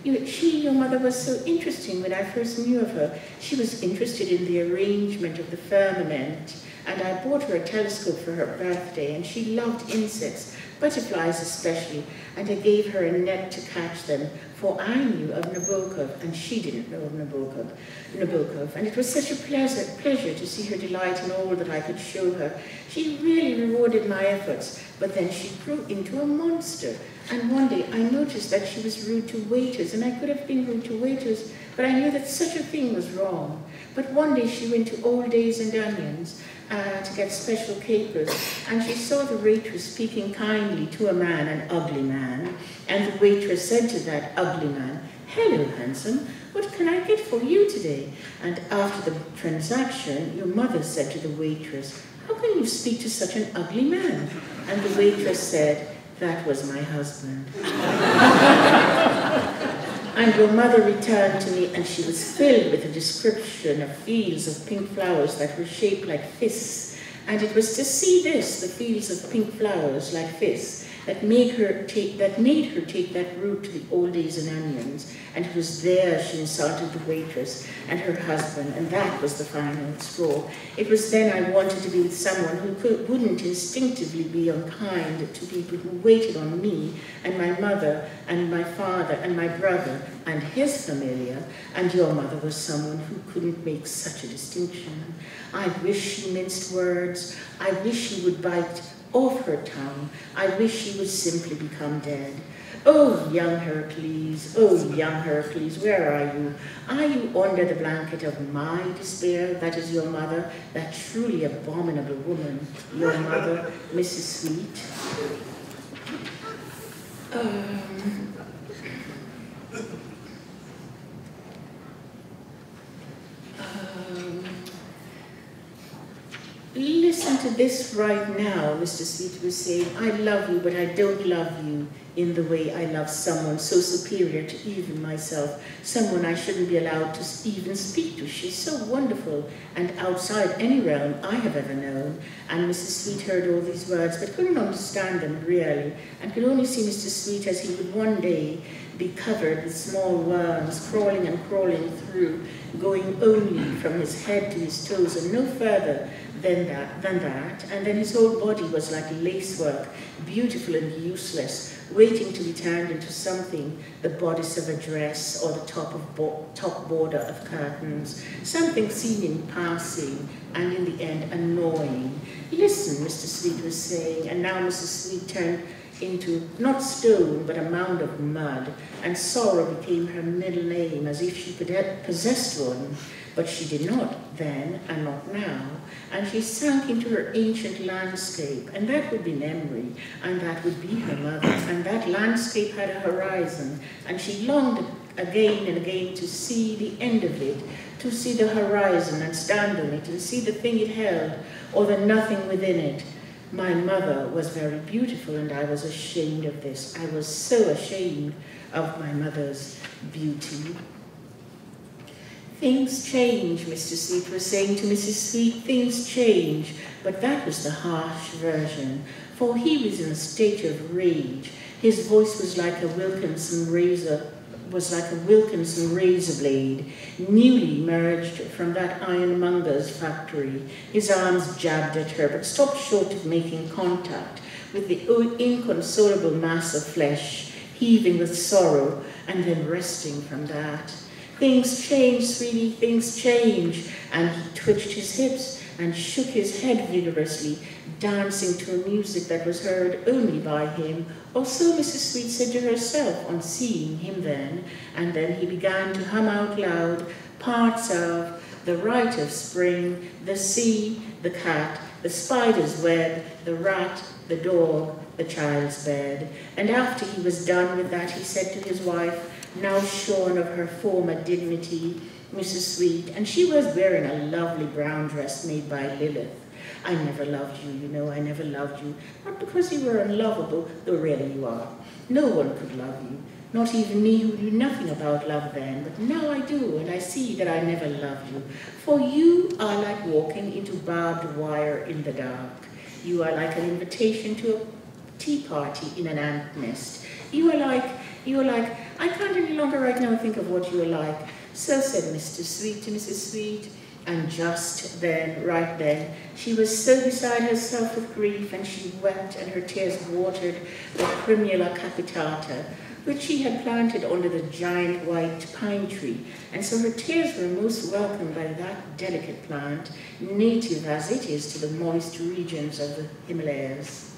you she, your mother, was so interesting when I first knew of her. She was interested in the arrangement of the firmament, and I bought her a telescope for her birthday, and she loved insects, butterflies especially, and I gave her a net to catch them, for I knew of Nabokov, and she didn't know of Nabokov, Nabokov, and it was such a pleasure, pleasure to see her delight in all that I could show her. She really rewarded my efforts, but then she grew into a monster, and one day I noticed that she was rude to waiters, and I could have been rude to waiters, but I knew that such a thing was wrong. But one day she went to Old Days and Onions uh, to get special capers, and she saw the waitress speaking kindly to a man, an ugly man, and the waitress said to that ugly man, Hello, handsome, what can I get for you today? And after the transaction, your mother said to the waitress, How can you speak to such an ugly man? And the waitress said, that was my husband. and your mother returned to me, and she was filled with a description of fields of pink flowers that were shaped like fists, And it was to see this, the fields of pink flowers like this, that made her take that made her take that route to the old days and onions. And it was there she insulted the waitress and her husband, and that was the final straw. It was then I wanted to be with someone who could, wouldn't instinctively be unkind to people who waited on me and my mother and my father and my brother and his familia, and your mother was someone who couldn't make such a distinction. I wish she minced words. I wish she would bite off her tongue. I wish she would simply become dead. Oh, young Hercules, oh, young Hercules, where are you? Are you under the blanket of my despair? That is your mother, that truly abominable woman, your mother, Mrs. Sweet. Um, um, Listen to this right now, Mr. Sweet was saying, I love you, but I don't love you in the way I love someone so superior to even myself, someone I shouldn't be allowed to even speak to. She's so wonderful and outside any realm I have ever known. And Mrs. Sweet heard all these words, but couldn't understand them really, and could only see Mr. Sweet as he would one day be covered with small worms, crawling and crawling through, going only from his head to his toes and no further than that, than that, and then his whole body was like lacework, beautiful and useless, waiting to be turned into something, the bodice of a dress or the top, of bo top border of curtains, something seen in passing and in the end annoying. Listen, Mr. Sweet was saying, and now Mrs. Sweet turned into not stone but a mound of mud, and sorrow became her middle name as if she possessed one, but she did not then and not now and she sank into her ancient landscape, and that would be memory, and that would be her mother, and that landscape had a horizon, and she longed again and again to see the end of it, to see the horizon and stand on it and see the thing it held, or the nothing within it. My mother was very beautiful, and I was ashamed of this. I was so ashamed of my mother's beauty. Things change, Mr. Sweet was saying to Mrs. Sweet, things change. But that was the harsh version, for he was in a state of rage. His voice was like a Wilkinson razor was like a Wilkinson razor blade, newly merged from that ironmonger's factory. His arms jabbed at her, but stopped short of making contact with the inconsolable mass of flesh, heaving with sorrow, and then resting from that. Things change, sweetie, things change. And he twitched his hips and shook his head vigorously, dancing to a music that was heard only by him, or so Mrs. Sweet said to herself on seeing him then, and then he began to hum out loud parts of The Rite of Spring, The Sea, The Cat, The Spider's Web, The Rat, The Dog, The Child's Bed. And after he was done with that, he said to his wife, now shorn of her former dignity, Mrs. Sweet, and she was wearing a lovely brown dress made by Lilith. I never loved you, you know, I never loved you. Not because you were unlovable, though really you are. No one could love you, not even me who knew nothing about love then, but now I do, and I see that I never loved you. For you are like walking into barbed wire in the dark. You are like an invitation to a tea party in an ant nest. You are like, you are like, I can't any longer right now think of what you are like. So said Mr. Sweet to Mrs. Sweet, and just then, right then, she was so beside herself with grief, and she wept, and her tears watered the primula capitata, which she had planted under the giant white pine tree, and so her tears were most welcome by that delicate plant, native as it is to the moist regions of the Himalayas.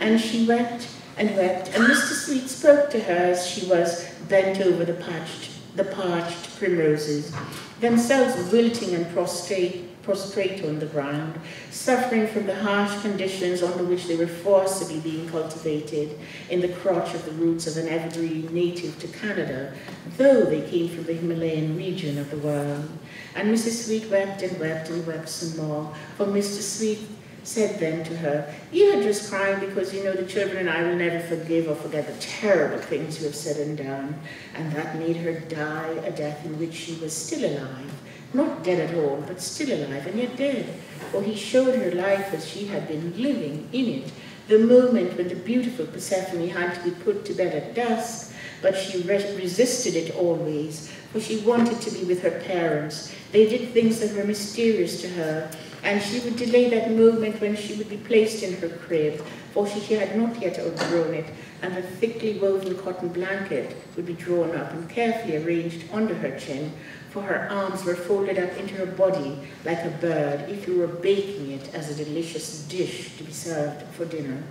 And she wept and wept, and Mr. Sweet spoke to her as she was bent over the parched, the parched primroses, themselves wilting and prostrate, prostrate on the ground, suffering from the harsh conditions under which they were forcibly being cultivated in the crotch of the roots of an evergreen native to Canada, though they came from the Himalayan region of the world. And Mrs. Sweet wept and wept and wept some more, for Mr. Sweet said then to her, You are just crying because you know the children and I will never forgive or forget the terrible things you have said and done. And that made her die a death in which she was still alive, not dead at all, but still alive and yet dead. For he showed her life as she had been living in it, the moment when the beautiful Persephone had to be put to bed at dusk, but she re resisted it always, for she wanted to be with her parents. They did things that were mysterious to her, and she would delay that moment when she would be placed in her crib, for she had not yet outgrown it, and the thickly woven cotton blanket would be drawn up and carefully arranged under her chin, for her arms were folded up into her body like a bird if you were baking it as a delicious dish to be served for dinner.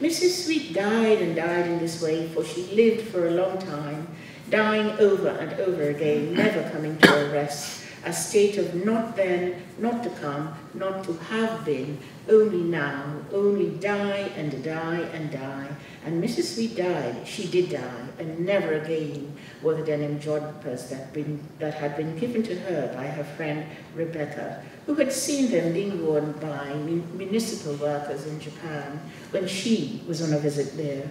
Mrs. Sweet died and died in this way, for she lived for a long time, dying over and over again, never coming to a rest a state of not then, not to come, not to have been, only now, only die and die and die. And Mrs. Sweet died, she did die, and never again were the denim jodhpurs that, been, that had been given to her by her friend Rebecca, who had seen them being worn by municipal workers in Japan when she was on a visit there.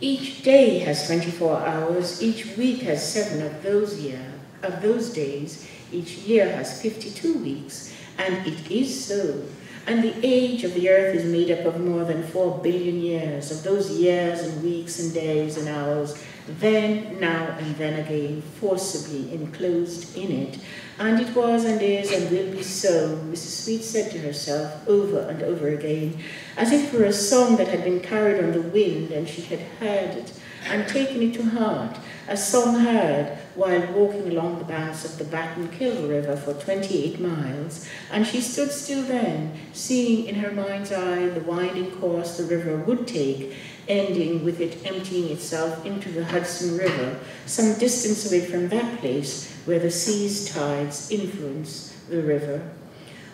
Each day has 24 hours, each week has seven of those years of those days, each year has 52 weeks, and it is so. And the age of the earth is made up of more than 4 billion years, of those years and weeks and days and hours, then, now, and then again, forcibly enclosed in it. And it was and is and will be so, Mrs. Sweet said to herself over and over again, as if for a song that had been carried on the wind and she had heard it and taken it to heart, a song heard while walking along the banks of the Battenkill River for 28 miles, and she stood still then, seeing in her mind's eye the winding course the river would take, ending with it emptying itself into the Hudson River, some distance away from that place where the sea's tides influence the river.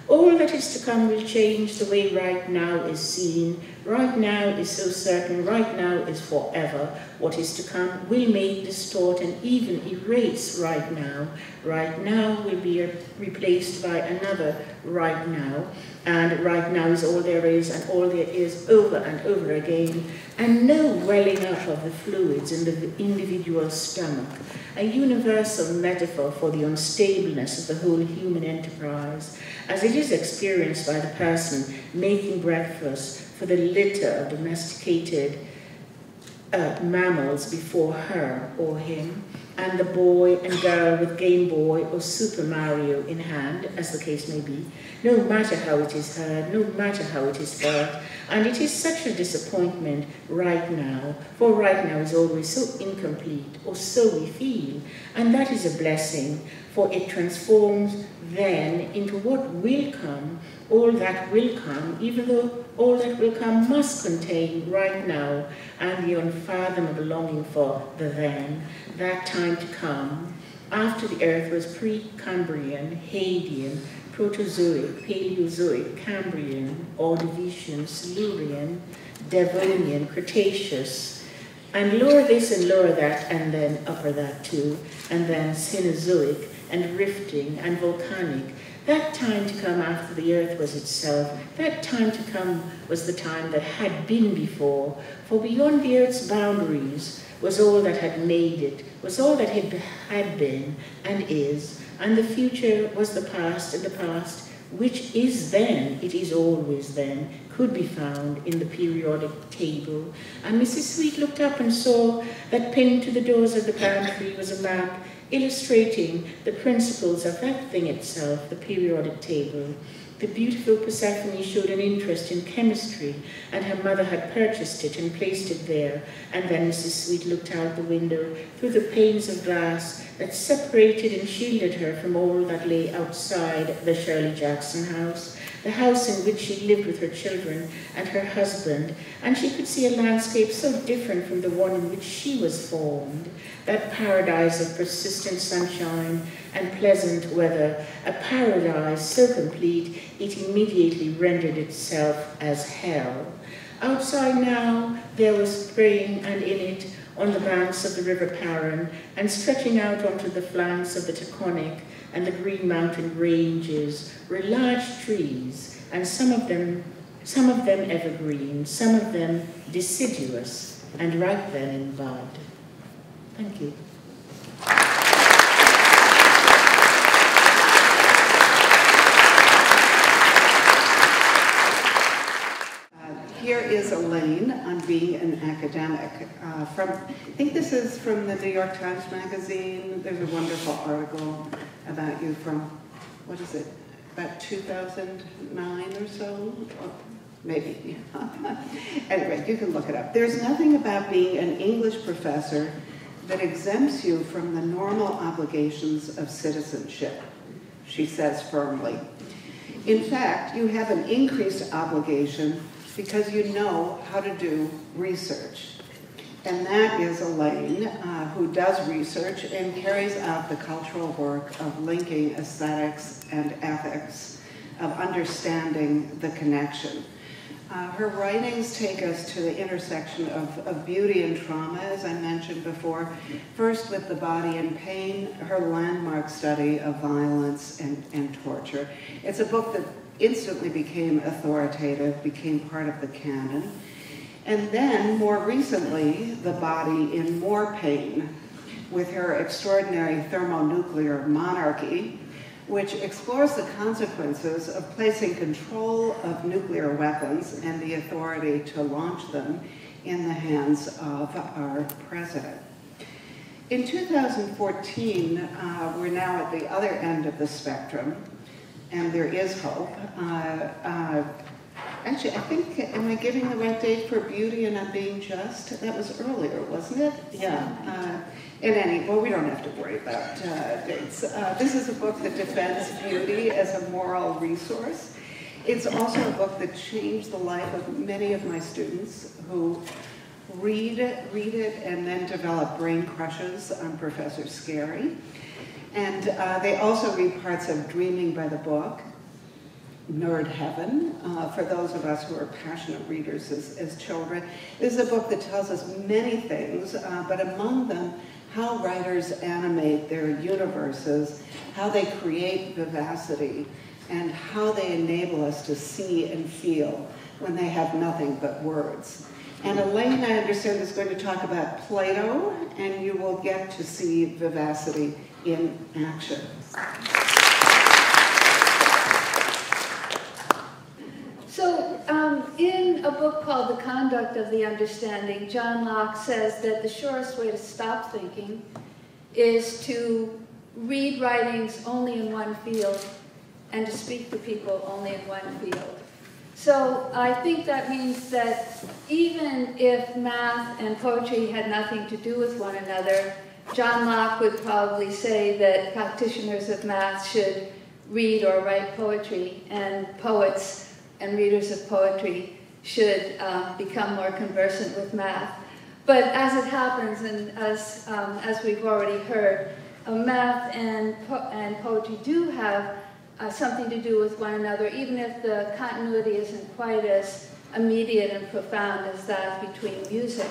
All that is to come will change the way right now is seen. Right now is so certain, right now is forever. What is to come will make, distort, and even erase right now. Right now will be replaced by another right now. And right now is all there is, and all there is over and over again. And no welling up of the fluids in the individual stomach. A universal metaphor for the unstableness of the whole human enterprise as it is experienced by the person making breakfast for the litter of domesticated uh, mammals before her or him, and the boy and girl with Game Boy or Super Mario in hand, as the case may be, no matter how it is heard, no matter how it is felt. And it is such a disappointment right now, for right now is always so incomplete, or so we feel. And that is a blessing, for it transforms then into what will come, all that will come, even though all that will come must contain right now and the unfathomable longing for the then, that time to come, after the earth was pre-Cambrian, Hadean, Proterozoic, Paleozoic, Cambrian, Ordovician, Silurian, Devonian, Cretaceous, and lower this and lower that, and then upper that too, and then Cenozoic, and rifting and volcanic. That time to come after the earth was itself, that time to come was the time that had been before, for beyond the earth's boundaries was all that had made it, was all that it had been and is, and the future was the past, and the past, which is then, it is always then, could be found in the periodic table. And Mrs. Sweet looked up and saw that pinned to the doors of the pantry was a map illustrating the principles of that thing itself, the periodic table. The beautiful Persephone showed an interest in chemistry, and her mother had purchased it and placed it there. And then Mrs. Sweet looked out the window through the panes of glass that separated and shielded her from all that lay outside the Shirley Jackson house the house in which she lived with her children and her husband, and she could see a landscape so different from the one in which she was formed, that paradise of persistent sunshine and pleasant weather, a paradise so complete it immediately rendered itself as hell. Outside now there was spring, and in it, on the banks of the river Paran, and stretching out onto the flanks of the Taconic, and the Green Mountain Ranges were large trees, and some of them, some of them evergreen, some of them deciduous, and right then in bud. Thank you. here is Elaine on being an academic. Uh, from I think this is from the New York Times Magazine. There's a wonderful article about you from, what is it, about 2009 or so? Maybe. anyway, you can look it up. There's nothing about being an English professor that exempts you from the normal obligations of citizenship, she says firmly. In fact, you have an increased obligation because you know how to do research. And that is Elaine, uh, who does research and carries out the cultural work of linking aesthetics and ethics, of understanding the connection. Uh, her writings take us to the intersection of, of beauty and trauma, as I mentioned before. First with The Body in Pain, her landmark study of violence and, and torture. It's a book that instantly became authoritative, became part of the canon. And then, more recently, The Body in More Pain, with her extraordinary thermonuclear monarchy, which explores the consequences of placing control of nuclear weapons and the authority to launch them in the hands of our president. In 2014, uh, we're now at the other end of the spectrum, and there is hope. Uh, uh, actually, I think, am I giving the right date for beauty and not being just? That was earlier, wasn't it? Yeah. Uh, in any, well, we don't have to worry about uh, dates. Uh, this is a book that defends beauty as a moral resource. It's also a book that changed the life of many of my students who read it, read it, and then develop brain crushes on Professor Scarry. And uh, they also read parts of Dreaming by the Book, Nerd Heaven, uh, for those of us who are passionate readers as, as, children. This is a book that tells us many things, uh, but among them, how writers animate their universes, how they create vivacity, and how they enable us to see and feel when they have nothing but words. And Elaine, I understand, is going to talk about Plato, and you will get to see vivacity in action. So, um, in a book called The Conduct of the Understanding, John Locke says that the surest way to stop thinking is to read writings only in one field and to speak to people only in one field. So I think that means that even if math and poetry had nothing to do with one another, John Locke would probably say that practitioners of math should read or write poetry, and poets and readers of poetry should um, become more conversant with math. But as it happens, and as, um, as we've already heard, uh, math and, po and poetry do have uh, something to do with one another, even if the continuity isn't quite as immediate and profound as that between music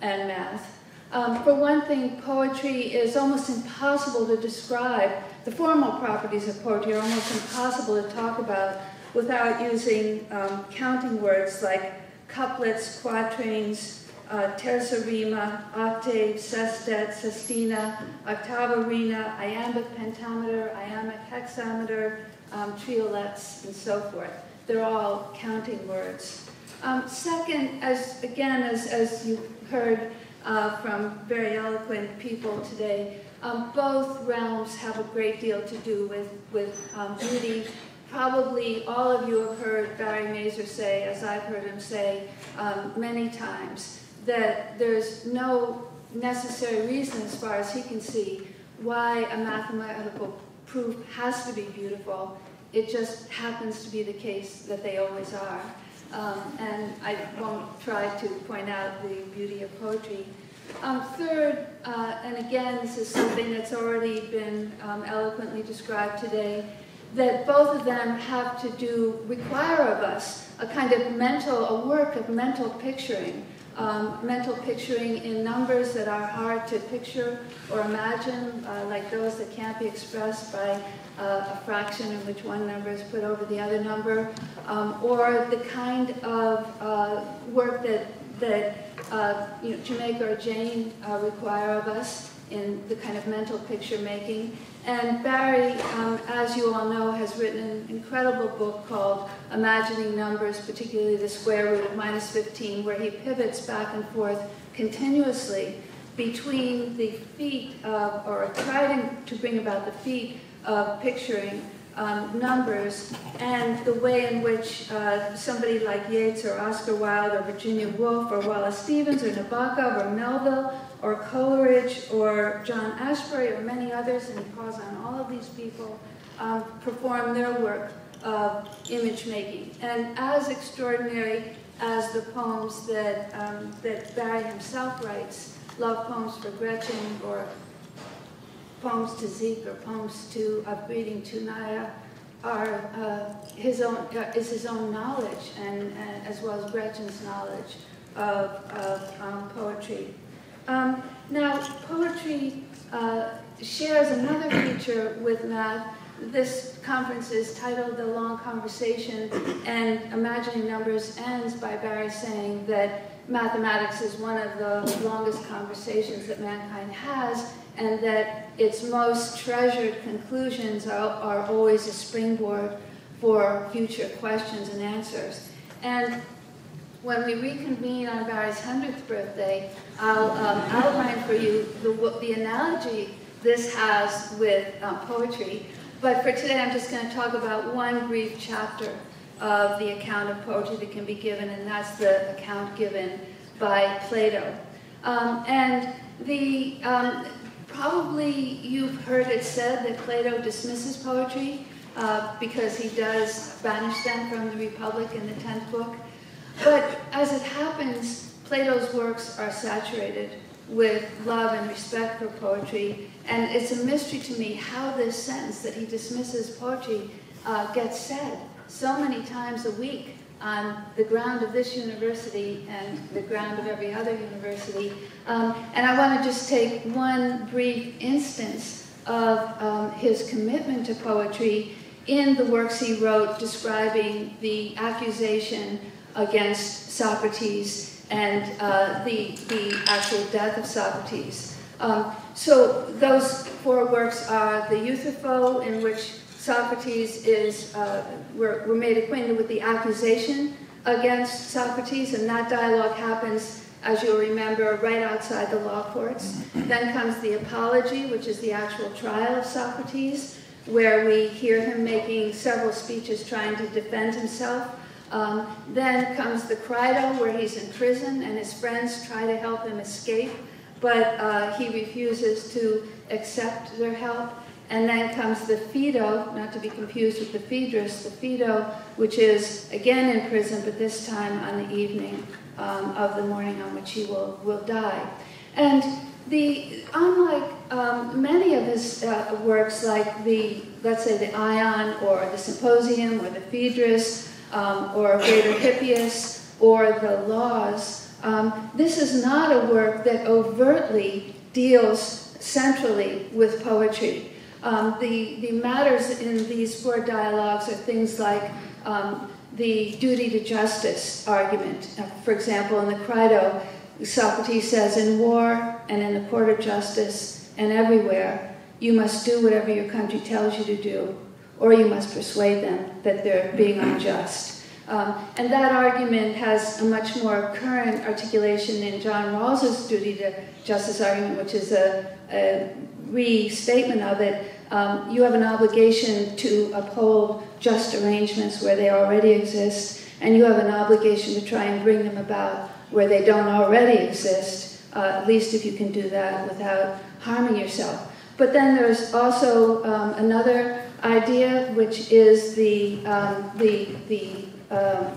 and math. Um, for one thing, poetry is almost impossible to describe. The formal properties of poetry are almost impossible to talk about without using um, counting words like couplets, quatrains, uh, terza rima, octave, sestet, sestina, octava iambic pentameter, iambic hexameter, um, triolets, and so forth. They're all counting words. Um, second, as again, as, as you heard uh, from very eloquent people today, um, both realms have a great deal to do with, with um, beauty Probably all of you have heard Barry Mazur say, as I've heard him say um, many times, that there's no necessary reason, as far as he can see, why a mathematical proof has to be beautiful. It just happens to be the case that they always are. Um, and I won't try to point out the beauty of poetry. Um, third, uh, and again, this is something that's already been um, eloquently described today, that both of them have to do, require of us a kind of mental, a work of mental picturing. Um, mental picturing in numbers that are hard to picture or imagine, uh, like those that can't be expressed by uh, a fraction in which one number is put over the other number, um, or the kind of uh, work that, that uh, you know, Jamaica or Jane uh, require of us in the kind of mental picture making. And Barry, um, as you all know, has written an incredible book called Imagining Numbers, particularly the square root of minus 15, where he pivots back and forth continuously between the feat of, or trying to bring about the feat of picturing um, numbers and the way in which uh, somebody like Yeats or Oscar Wilde or Virginia Woolf or Wallace Stevens or Nabokov or Melville or Coleridge or John Ashbery or many others, and he calls on all of these people, um, perform their work of image making. And as extraordinary as the poems that, um, that Barry himself writes, love poems for Gretchen or poems to Zeke or poems to of greeting to Naya are uh, his own uh, is his own knowledge and, and, as well as Gretchen's knowledge of, of um, poetry. Um, now poetry uh, shares another feature with math. This conference is titled The Long Conversation and Imagining Numbers ends by Barry saying that mathematics is one of the longest conversations that mankind has and that its most treasured conclusions are, are always a springboard for future questions and answers. And when we reconvene on Barry's 100th birthday, I'll um, outline for you the, the analogy this has with uh, poetry. But for today, I'm just going to talk about one brief chapter of the account of poetry that can be given, and that's the account given by Plato. Um, and the, um, Probably you've heard it said that Plato dismisses poetry uh, because he does banish them from the Republic in the 10th book. But as it happens, Plato's works are saturated with love and respect for poetry, and it's a mystery to me how this sentence that he dismisses poetry uh, gets said so many times a week on the ground of this university and the ground of every other university. Um, and I want to just take one brief instance of um, his commitment to poetry in the works he wrote describing the accusation against Socrates and uh, the, the actual death of Socrates. Um, so those four works are the Euthyphro, in which Socrates is, uh, we're, we're made acquainted with the accusation against Socrates, and that dialogue happens, as you'll remember, right outside the law courts. Then comes the apology, which is the actual trial of Socrates, where we hear him making several speeches trying to defend himself. Um, then comes the Crito, where he's in prison and his friends try to help him escape, but uh, he refuses to accept their help. And then comes the Phaedo, not to be confused with the Phaedrus, the Phaedo, which is again in prison, but this time on the evening um, of the morning on which he will, will die. And the, unlike um, many of his uh, works, like the, let's say, the Ion or the Symposium or the Phaedrus um, or Greater Hippias or the Laws, um, this is not a work that overtly deals centrally with poetry. Um, the, the matters in these four dialogues are things like um, the duty to justice argument. Uh, for example, in the Crito, Socrates says, in war and in the court of justice and everywhere, you must do whatever your country tells you to do, or you must persuade them that they're being unjust. Um, and that argument has a much more current articulation in John Rawls's duty to justice argument, which is a, a restatement of it um, you have an obligation to uphold just arrangements where they already exist, and you have an obligation to try and bring them about where they don't already exist, uh, at least if you can do that without harming yourself. But then there's also um, another idea, which is the, um, the, the um,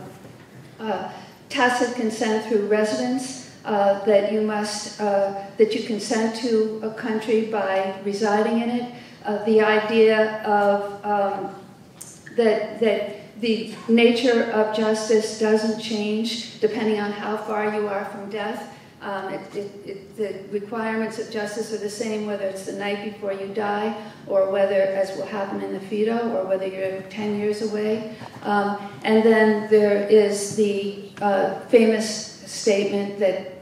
uh, tacit consent through residence. Uh, that you must uh, that you consent to a country by residing in it uh, the idea of um, that, that the nature of justice doesn't change depending on how far you are from death. Um, it, it, it, the requirements of justice are the same whether it's the night before you die or whether, as will happen in the Phaedo, or whether you're 10 years away. Um, and then there is the uh, famous statement that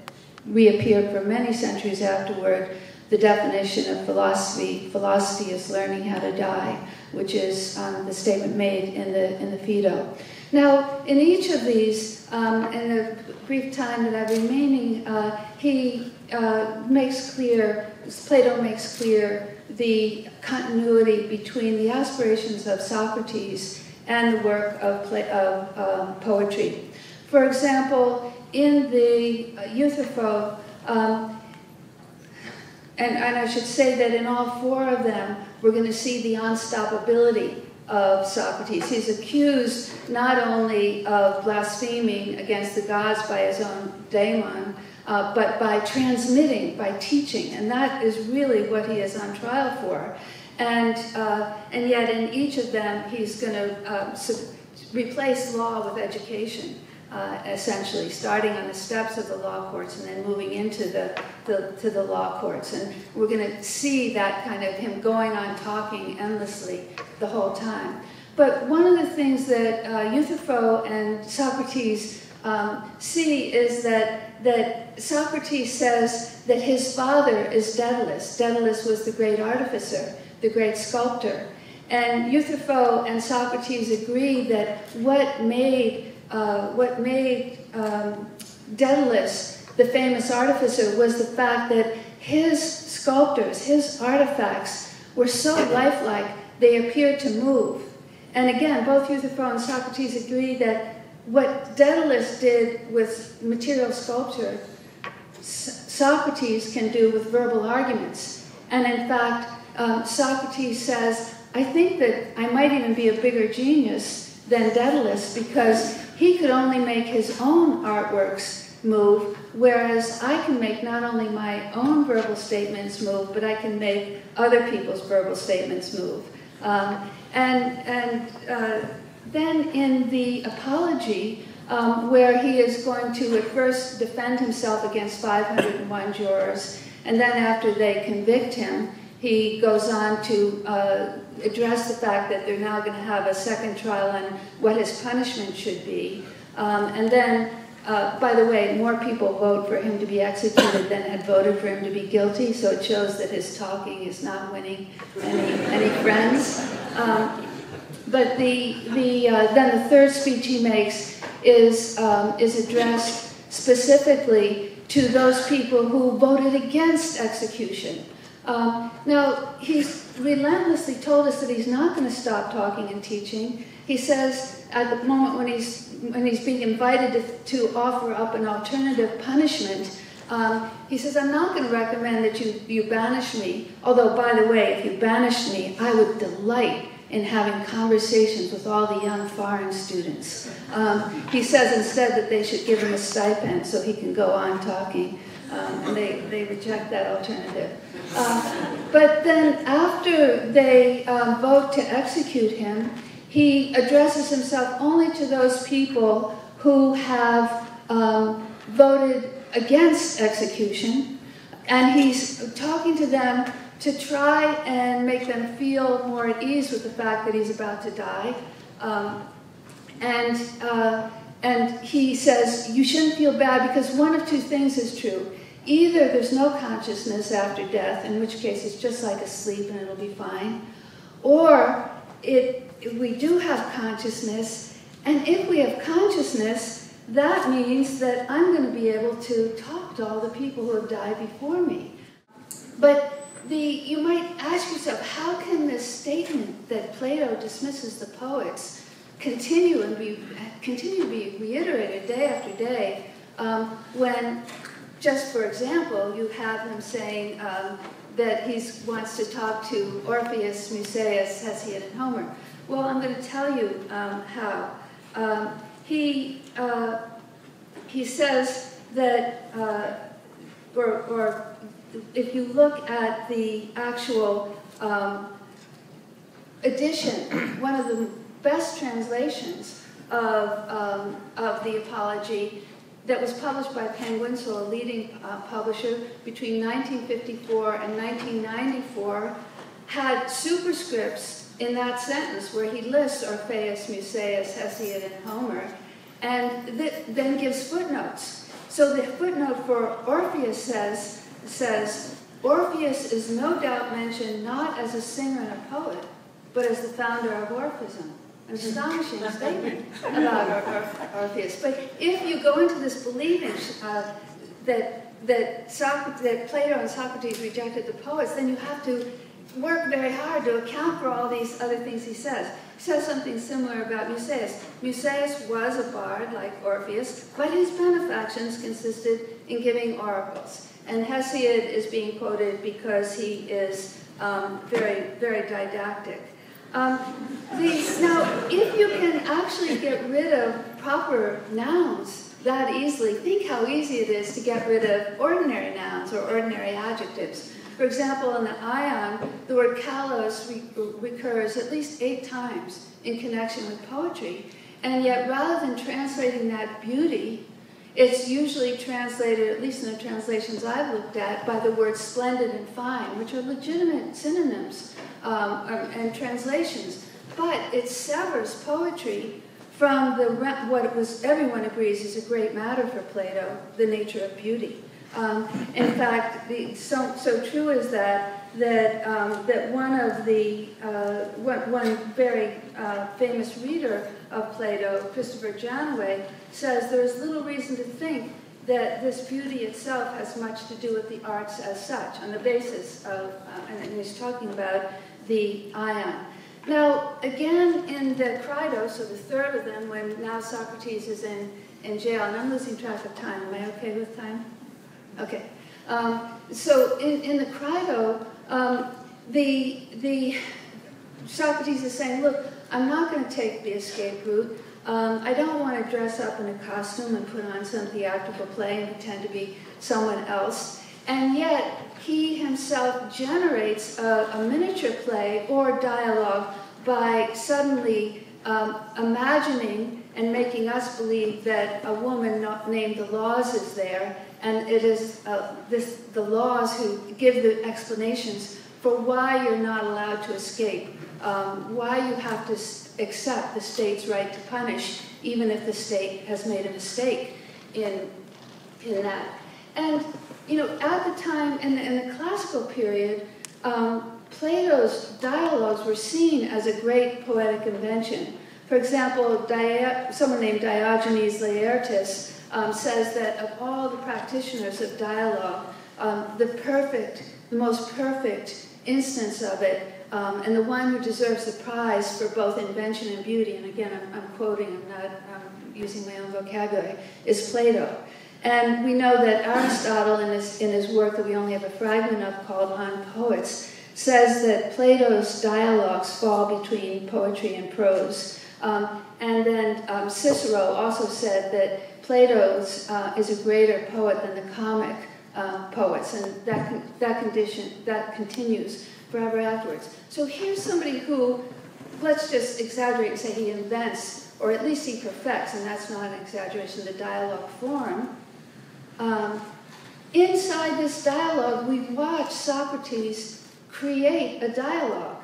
reappeared for many centuries afterward, the definition of philosophy. Philosophy is learning how to die, which is um, the statement made in the, in the Phaedo. Now, in each of these, um, in the brief time that I have remaining, uh, he uh, makes clear, Plato makes clear the continuity between the aspirations of Socrates and the work of, of um, poetry. For example, in the Euthyphro, um, and, and I should say that in all four of them, we're going to see the unstoppability of Socrates. He's accused not only of blaspheming against the gods by his own daemon, uh, but by transmitting, by teaching, and that is really what he is on trial for. And, uh, and yet in each of them, he's going to uh, replace law with education uh, essentially, starting on the steps of the law courts and then moving into the, the to the law courts. And we're going to see that kind of him going on talking endlessly the whole time. But one of the things that uh, Euthyphro and Socrates um, see is that, that Socrates says that his father is Daedalus. Daedalus was the great artificer, the great sculptor. And Euthyphro and Socrates agree that what made uh, what made um, Daedalus the famous artificer was the fact that his sculptors, his artifacts, were so lifelike they appeared to move. And again, both Euthyphro and Socrates agree that what Daedalus did with material sculpture, Socrates can do with verbal arguments. And in fact, um, Socrates says, I think that I might even be a bigger genius than Daedalus because he could only make his own artworks move, whereas I can make not only my own verbal statements move, but I can make other people's verbal statements move. Um, and and uh, then in the apology, um, where he is going to at first defend himself against 501 jurors, and then after they convict him, he goes on to uh, address the fact that they're now going to have a second trial on what his punishment should be. Um, and then, uh, by the way, more people vote for him to be executed than had voted for him to be guilty, so it shows that his talking is not winning any, any friends. Um, but the, the, uh, then the third speech he makes is, um, is addressed specifically to those people who voted against execution. Um, now, he's relentlessly told us that he's not going to stop talking and teaching. He says at the moment when he's, when he's being invited to, to offer up an alternative punishment, um, he says, I'm not going to recommend that you, you banish me. Although, by the way, if you banished me, I would delight in having conversations with all the young foreign students. Um, he says instead that they should give him a stipend so he can go on talking. Um, and they, they reject that alternative. Um, but then after they um, vote to execute him, he addresses himself only to those people who have um, voted against execution, and he's talking to them to try and make them feel more at ease with the fact that he's about to die. Um, and, uh, and he says, you shouldn't feel bad because one of two things is true. Either there's no consciousness after death, in which case it's just like a sleep and it'll be fine, or it, we do have consciousness, and if we have consciousness, that means that I'm going to be able to talk to all the people who have died before me. But the, you might ask yourself, how can this statement that Plato dismisses the poets continue and be continue to be reiterated day after day um, when just for example, you have him saying um, that he wants to talk to Orpheus, Musaeus, Hesiod, and Homer. Well, I'm going to tell you um, how. Um, he, uh, he says that, uh, or, or, if you look at the actual um, edition, one of the best translations of, um, of the Apology that was published by Penguin, so a leading uh, publisher, between 1954 and 1994, had superscripts in that sentence where he lists Orpheus, Musaeus, Hesiod, and Homer, and th then gives footnotes. So the footnote for Orpheus says, says, Orpheus is no doubt mentioned not as a singer and a poet, but as the founder of Orphism. An astonishing statement about Or- Or- Orpheus. But if you go into this believing uh, that that, that Plato and Socrates rejected the poets, then you have to work very hard to account for all these other things he says. He says something similar about Musaeus. Musaeus was a bard like Orpheus, but his benefactions consisted in giving oracles. And Hesiod is being quoted because he is um, very, very didactic. Um, the, now, if you can actually get rid of proper nouns that easily, think how easy it is to get rid of ordinary nouns or ordinary adjectives. For example, in the ion, the word kalos re- recurs at least eight times in connection with poetry. And yet, rather than translating that beauty, it's usually translated, at least in the translations I've looked at, by the words splendid and fine, which are legitimate synonyms um, and translations. But it severs poetry from the what it was everyone agrees is a great matter for Plato, the nature of beauty. Um, in fact, the, so, so true is that that um, that one of the uh, one, one very uh, famous reader of Plato, Christopher Janaway, says there is little reason to think that this beauty itself has much to do with the arts as such, on the basis of, uh, and he's talking about the ion. Now, again, in the Crito, so the third of them, when now Socrates is in, in jail, and I'm losing track of time. Am I okay with time? Okay. Um, so in, in the Crito, um, the, the Socrates is saying, look, I'm not going to take the escape route. Um, I don't want to dress up in a costume and put on some theatrical play and pretend to be someone else. And yet, he himself generates a, a miniature play or dialogue by suddenly um, imagining and making us believe that a woman named the Laws is there, and it is uh, this, the Laws who give the explanations for why you're not allowed to escape, um, why you have to accept the state's right to punish, even if the state has made a mistake in, in that. And you know, at the time, in the, in the classical period, um, Plato's dialogues were seen as a great poetic invention. For example, Di- someone named Diogenes Laertius um, says that of all the practitioners of dialogue, um, the perfect, the most perfect instance of it, um, and the one who deserves the prize for both invention and beauty, and again, I'm, I'm quoting, I'm not um, using my own vocabulary, is Plato. And we know that Aristotle, in his, in his work that we only have a fragment of called On Poets, says that Plato's dialogues fall between poetry and prose. Um, and then um, Cicero also said that Plato's uh, is a greater poet than the comic uh, poets, and that, con- that condition that continues forever afterwards. So here's somebody who, let's just exaggerate and say he invents, or at least he perfects, and that's not an exaggeration, the dialogue form. Um, inside this dialogue, we watch Socrates create a dialogue.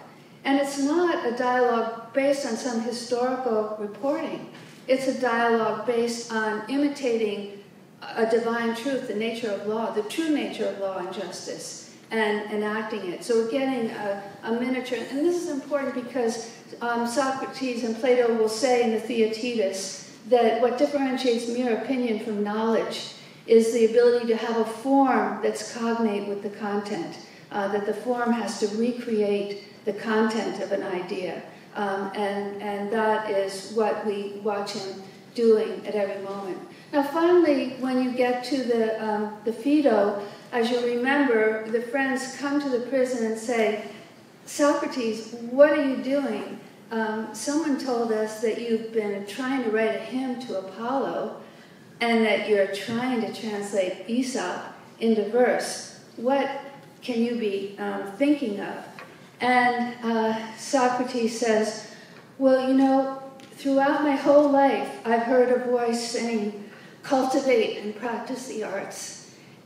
And it's not a dialogue based on some historical reporting. It's a dialogue based on imitating a divine truth, the nature of law, the true nature of law and justice, and enacting it. So we're getting a, a miniature, and this is important because um, Socrates and Plato will say in the Theaetetus that what differentiates mere opinion from knowledge is the ability to have a form that's cognate with the content, uh, that the form has to recreate the content of an idea. Um, and, and that is what we watch him doing at every moment. Now, finally, when you get to the, um, the Phaedo, as you remember, the friends come to the prison and say, Socrates, what are you doing? Um, someone told us that you've been trying to write a hymn to Apollo and that you're trying to translate Aesop into verse. What can you be um, thinking of? And uh, Socrates says, Well, you know, throughout my whole life, I've heard a voice saying, cultivate and practice the arts.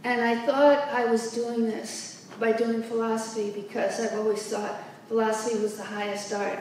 And I thought I was doing this by doing philosophy because I've always thought philosophy was the highest art.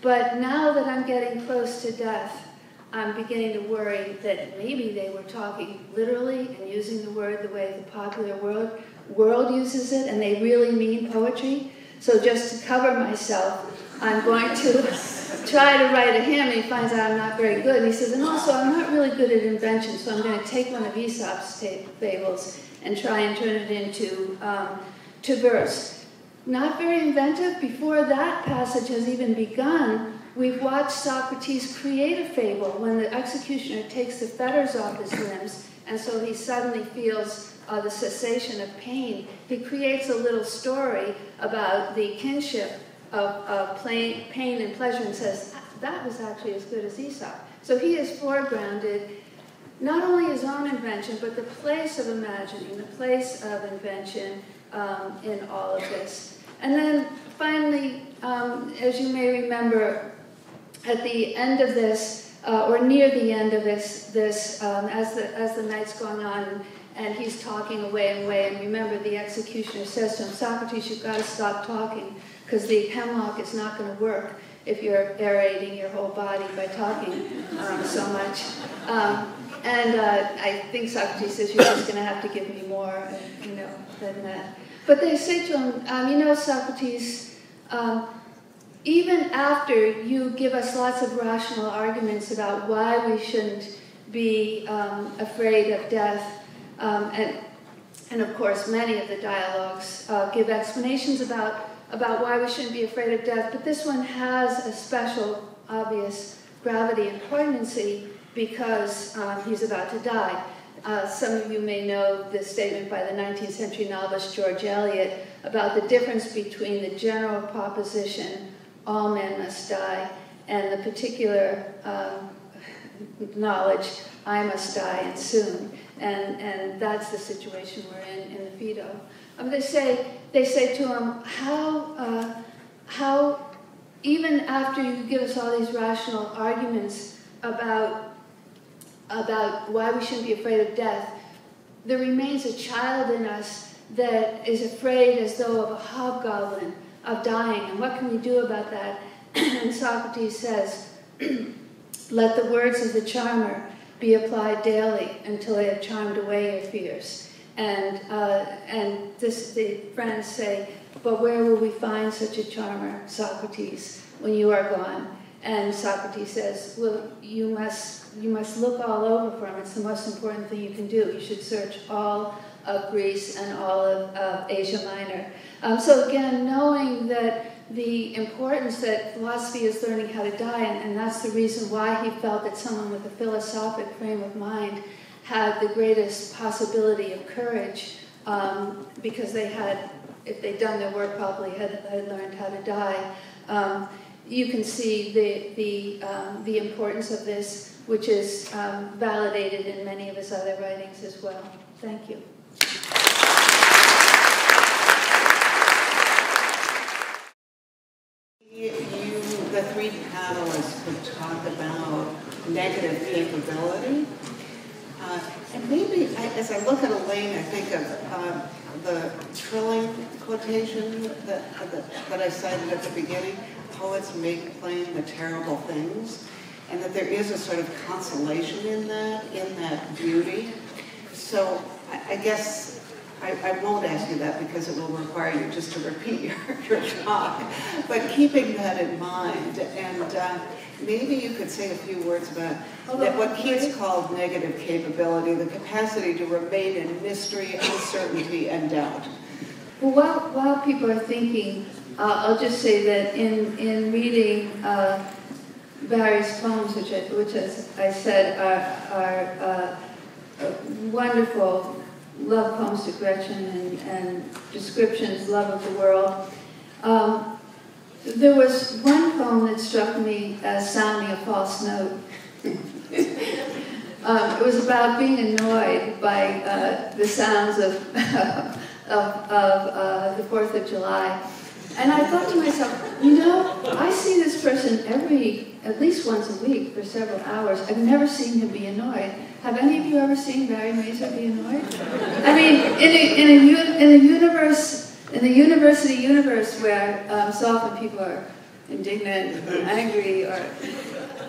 But now that I'm getting close to death, I'm beginning to worry that maybe they were talking literally and using the word the way the popular world, world uses it, and they really mean poetry. So just to cover myself, I'm going to try to write a hymn, and he finds out I'm not very good. And he says, and also I'm not really good at invention, so I'm going to take one of Aesop's fables and try and turn it into um, to verse. Not very inventive. Before that passage has even begun, we've watched Socrates create a fable when the executioner takes the fetters off his limbs, and so he suddenly feels uh, the cessation of pain. He creates a little story about the kinship of, of pain and pleasure and says, that was actually as good as Aesop. So he is foregrounded not only his own invention, but the place of imagining, the place of invention um, in all of this. And then finally, um, as you may remember, at the end of this, uh, or near the end of this, this um, as, the, as the night's going on, and he's talking away and away, and remember the executioner says to him, Socrates, you've got to stop talking, because the hemlock is not going to work if you're aerating your whole body by talking um, so much. Um, and uh, I think Socrates says, you're just going to have to give me more, you know, than that. But they say to him, um, you know, Socrates, um, even after you give us lots of rational arguments about why we shouldn't be um, afraid of death, um, and, and of course, many of the dialogues uh, give explanations about, about why we shouldn't be afraid of death, but this one has a special, obvious gravity and poignancy because um, he's about to die. Uh, some of you may know the statement by the 19th century novelist George Eliot about the difference between the general proposition, all men must die, and the particular um, knowledge, I must die and soon. And, and that's the situation we're in in the Phaedo. Um, they, say, they say to him, how, uh, how, even after you give us all these rational arguments about about why we shouldn't be afraid of death, there remains a child in us that is afraid as though of a hobgoblin of dying. And what can we do about that? and Socrates says, let the words of the charmer be applied daily until they have charmed away your fears. And, uh, and this, the friends say, but where will we find such a charmer, Socrates, when you are gone? And Socrates says, well, you must, you must look all over for him. It's the most important thing you can do. You should search all of Greece and all of, Asia Minor. Um, so again, knowing that the importance that philosophy is learning how to die, and, and that's the reason why he felt that someone with a philosophic frame of mind had the greatest possibility of courage, um, because they had, if they'd done their work properly, had, had learned how to die. Um, you can see the, the, um, the importance of this, which is um, validated in many of his other writings as well. Thank you. You, the three panelists could talk about negative capability. Uh, and maybe I, as I look at Elaine, I think of uh, the Trilling quotation that, that, that I cited at the beginning poets make plain the terrible things, and that there is a sort of consolation in that, in that beauty. So I, I guess I, I, won't ask you that because it will require you just to repeat your, your talk. But keeping that in mind, and uh, maybe you could say a few words about that, what Keats called negative capability, the capacity to remain in mystery, uncertainty, and doubt. Well, while, while people are thinking uh, I'll just say that in, in reading uh, Barry's poems, which, I, which as I said are, are uh, wonderful love poems to Gretchen and, and, descriptions, love of the world, um, there was one poem that struck me as sounding a false note. um, it was about being annoyed by uh, the sounds of, of, of uh, the 4th of July. And I thought to myself, you know, I see this person every, at least once a week for several hours. I've never seen him be annoyed. Have any of you ever seen Barry Mazur be annoyed? I mean, in a, in a, in a universe, in the university universe where um, so often people are indignant or angry or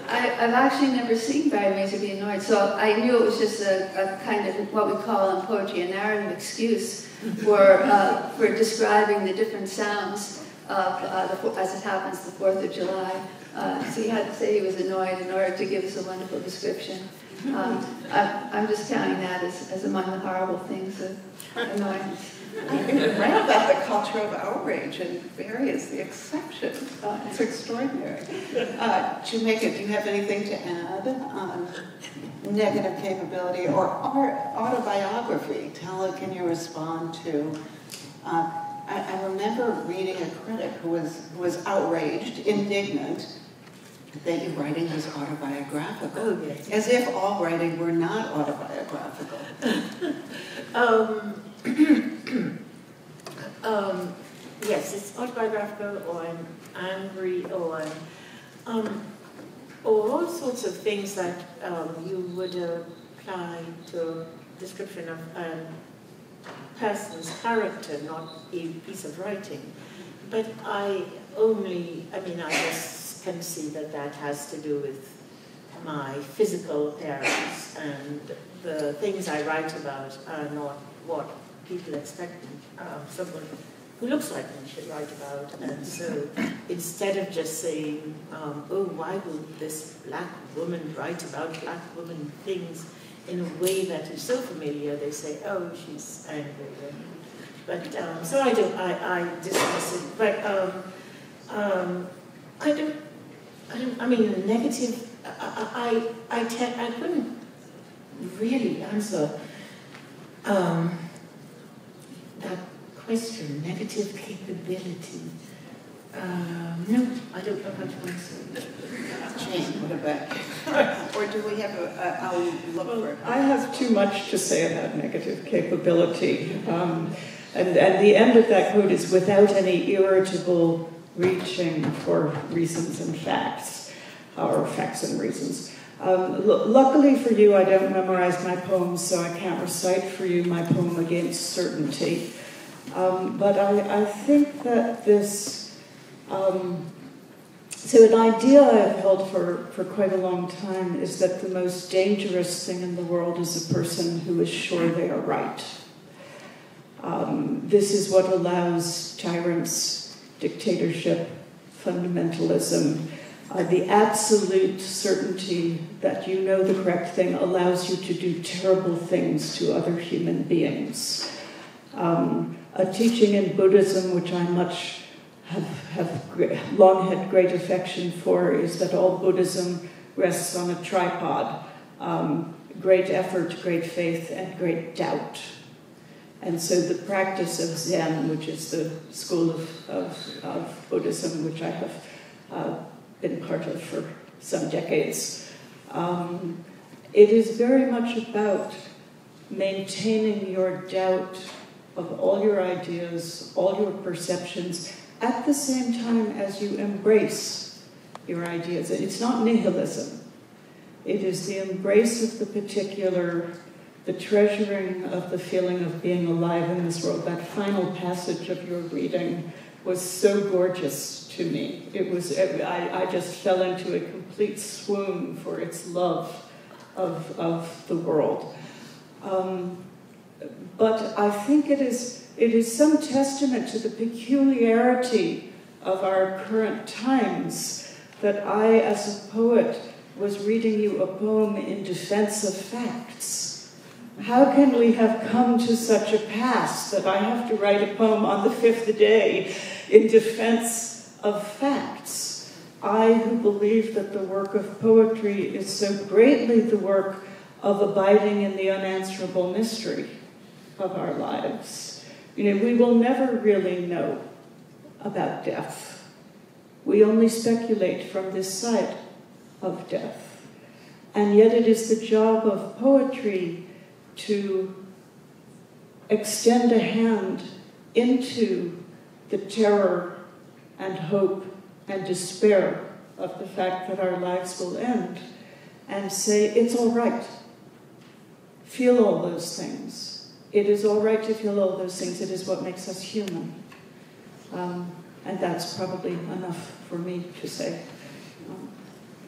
I, I've actually never seen Barry Mazur be annoyed, so I knew it was just a, a kind of what we call in poetry a narrative excuse for, uh, for describing the different sounds of, uh, the, as it happens, the 4th of July. Uh, so he had to say he was annoyed in order to give us a wonderful description. Um, I'm, I'm just counting that as, as among the horrible things of annoyance. I read about the culture of outrage, and Barry is the exception. Uh, It's extraordinary. Uh, Jamaica, do you have anything to add on negative capability or art- autobiography? Tell, can you respond to? uh, I I remember reading a critic who was, who was outraged, indignant, that your writing was autobiographical. Oh, yes. As if all writing were not autobiographical. Um, um, yes, it's autobiographical, or I'm angry, or I'm, um, or all sorts of things that um, you would apply to a description of a person's character, not a piece of writing. But I only, I mean, I just can see that that has to do with my physical appearance and the things I write about are not what people expect um, someone who looks like me should write about. And so instead of just saying, um, oh, why would this black woman write about black woman things in a way that is so familiar, they say, oh, she's angry. But um, so I don't, I, I dismiss it. But um, um, I don't, I don't, I mean, negative, I, I, I, te- I couldn't really answer um, that question, negative capability. Um, no, I don't know how to answer it. Jane, what about, or do we have a, a- I'll look for it. I have too much to say about negative capability. Um, and, and the end of that quote is without any irritable reaching for reasons and facts, or facts and reasons. Um, luckily for you, I don't memorize my poems, so I can't recite for you my poem against certainty. Um, but I, I think that this, um, so an idea I've held for, for quite a long time is that the most dangerous thing in the world is a person who is sure they are right. Um, this is what allows tyrants, dictatorship, fundamentalism. Uh, the absolute certainty that you know the correct thing allows you to do terrible things to other human beings. Um, a teaching in Buddhism, which I much have, have long had great affection for, is that all Buddhism rests on a tripod um, great effort, great faith, and great doubt. And so the practice of Zen, which is the school of, of, of Buddhism, which I have uh, been part of for some decades, um, it is very much about maintaining your doubt of all your ideas, all your perceptions, at the same time as you embrace your ideas. It's not nihilism. It is the embrace of the particular, the treasuring of the feeling of being alive in this world. That final passage of your reading was so gorgeous to me. It was, I, I just fell into a complete swoon for its love of, of the world. Um, but I think it is, it is some testament to the peculiarity of our current times that I, as a poet, was reading you a poem in defense of facts. How can we have come to such a pass that I have to write a poem on the fifth day in defense of facts? I, who believe that the work of poetry is so greatly the work of abiding in the unanswerable mystery of our lives. You know, we will never really know about death. We only speculate from this side of death. And yet it is the job of poetry to extend a hand into the terror and hope and despair of the fact that our lives will end and say, it's all right. Feel all those things. It is all right to feel all those things. It is what makes us human. Um, and that's probably enough for me to say. Um,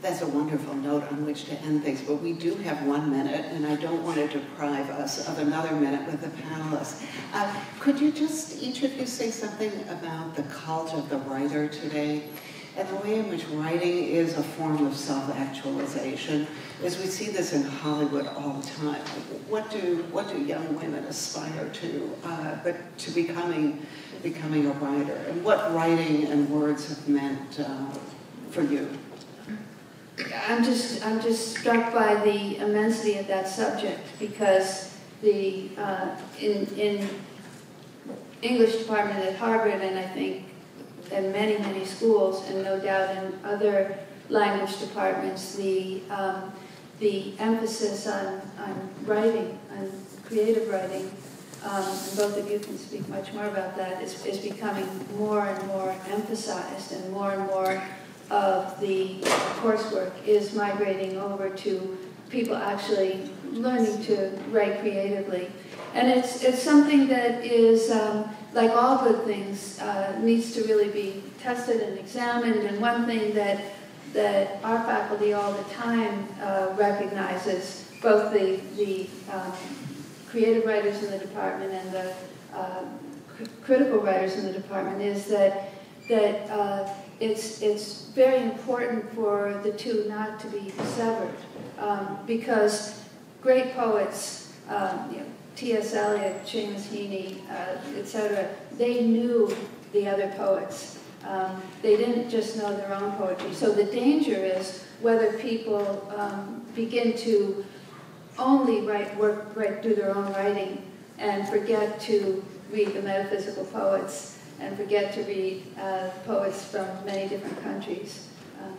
that's a wonderful note on which to end things, but we do have one minute, and I don't want to deprive us of another minute with the panelists. Uh, could you just, each of you, say something about the cult of the writer today? And the way in which writing is a form of self-actualization, as we see this in Hollywood all the time. What do what do young women aspire to, uh, but to becoming becoming a writer, and what writing and words have meant uh, for you? I'm just, I'm just struck by the immensity of that subject because the, uh, in, in English department at Harvard and I think in many, many schools and no doubt in other language departments, the, um, the emphasis on, on writing, on creative writing, um, and both of you can speak much more about that, is, is becoming more and more emphasized and more and more of the coursework is migrating over to people actually learning to write creatively. And it's, it's something that is, um, like all good things, uh, needs to really be tested and examined. And one thing that, that our faculty all the time uh, recognizes, both the, the um, creative writers in the department and the uh, critical writers in the department, is that, that uh, it's, it's very important for the two not to be severed um, because great poets, um, you know, T.S. Eliot, Seamus Heaney, uh, etc., they knew the other poets. Um, they didn't just know their own poetry. So the danger is whether people um, begin to only write work, write, do their own writing, and forget to read the metaphysical poets and forget to read uh, poets from many different countries. Um,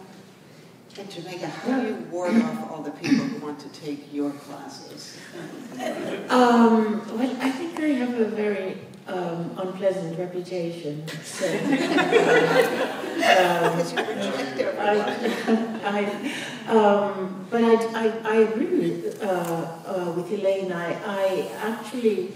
and Jamaica, how do you ward off all the people who want to take your classes? Um, well, I think I have a very um, unpleasant reputation. So, um, I, I, um, but I, I, I agree with, uh, uh, with Elaine. I, I actually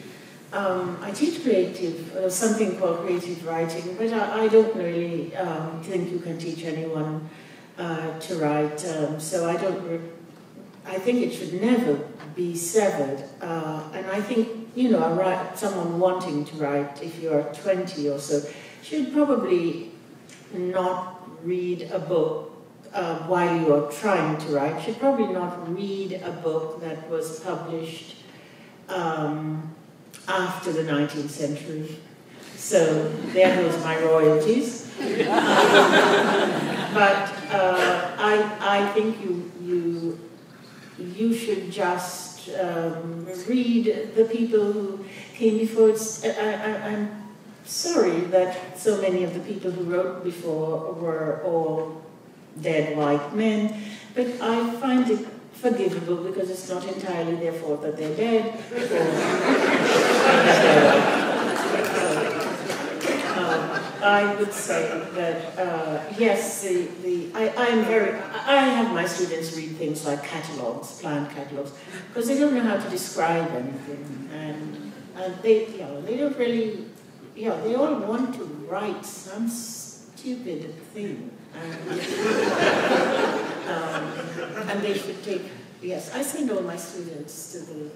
um, I teach creative, uh, something called creative writing, but I, I don't really um, think you can teach anyone uh, to write. Um, so I don't. I think it should never be severed. Uh, and I think you know, write, someone wanting to write, if you are 20 or so, should probably not read a book uh, while you are trying to write. Should probably not read a book that was published. After the 19th century. So there goes my royalties. but uh, I, I think you, you, you should just um, read the people who came before. It's, I, I, I'm sorry that so many of the people who wrote before were all dead white men, but I find it forgivable because it's not entirely their fault that they're dead. um, I would say that uh, yes, the, the I, I'm very I have my students read things like catalogs, plant catalogs, because they don't know how to describe anything, and, they you know they don't really you know they all want to write some stupid thing. And, um, and they should take, yes, I send all my students to the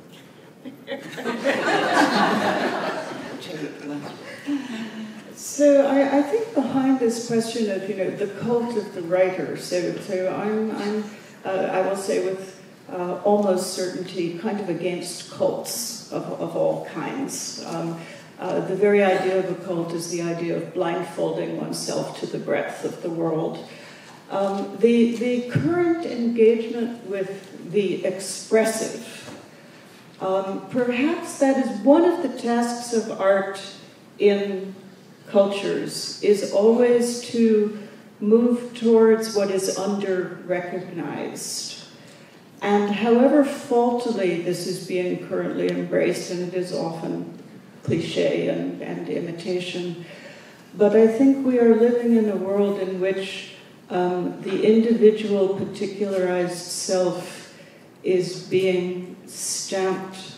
so I, I, think behind this question of you know the cult of the writer, so so I'm, I'm uh, I will say with uh, almost certainty kind of against cults of, of all kinds. Um, uh, the very idea of a cult is the idea of blindfolding oneself to the breadth of the world. Um, the, the current engagement with the expressive, um, perhaps that is one of the tasks of art in cultures, is always to move towards what is under-recognized. And however faultily this is being currently embraced, and it is often cliche and, and imitation. But I think we are living in a world in which um, the individual particularized self is being stamped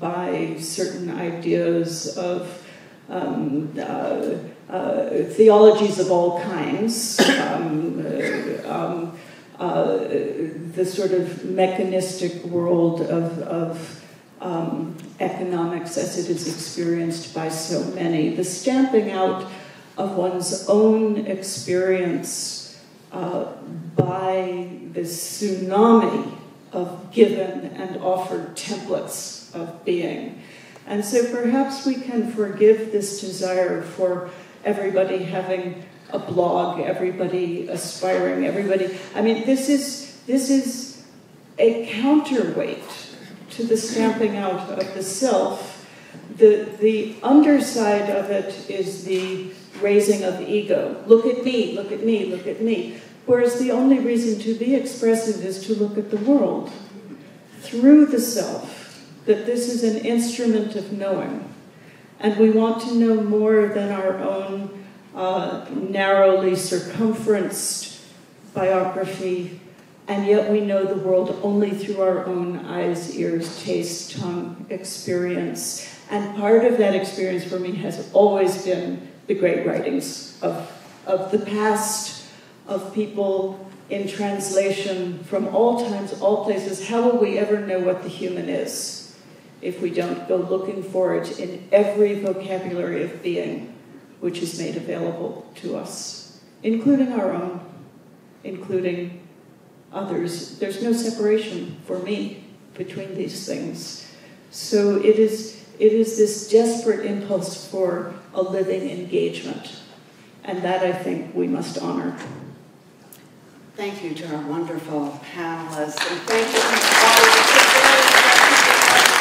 by certain ideas of um, uh, uh, theologies of all kinds, um, uh, um, uh, the sort of mechanistic world of, of um, economics as it is experienced by so many. The stamping out of one's own experience uh, by this tsunami of given and offered templates of being. And so perhaps we can forgive this desire for everybody having a blog, everybody aspiring, everybody. I mean, this is this is a counterweight to the stamping out of the self. The the underside of it is the raising of ego. Look at me, look at me, look at me. Whereas the only reason to be expressive is to look at the world through the self, that this is an instrument of knowing. And we want to know more than our own uh, narrowly circumferenced biography, and yet we know the world only through our own eyes, ears, taste, tongue experience. And part of that experience for me has always been the great writings of, of the past, of people in translation from all times, all places. How will we ever know what the human is if we don't go looking for it in every vocabulary of being which is made available to us, including our own, including others? There's no separation for me between these things. So it is, it is this desperate impulse for a living engagement. And that I think we must honor. Thank you to our wonderful panelists, and thank you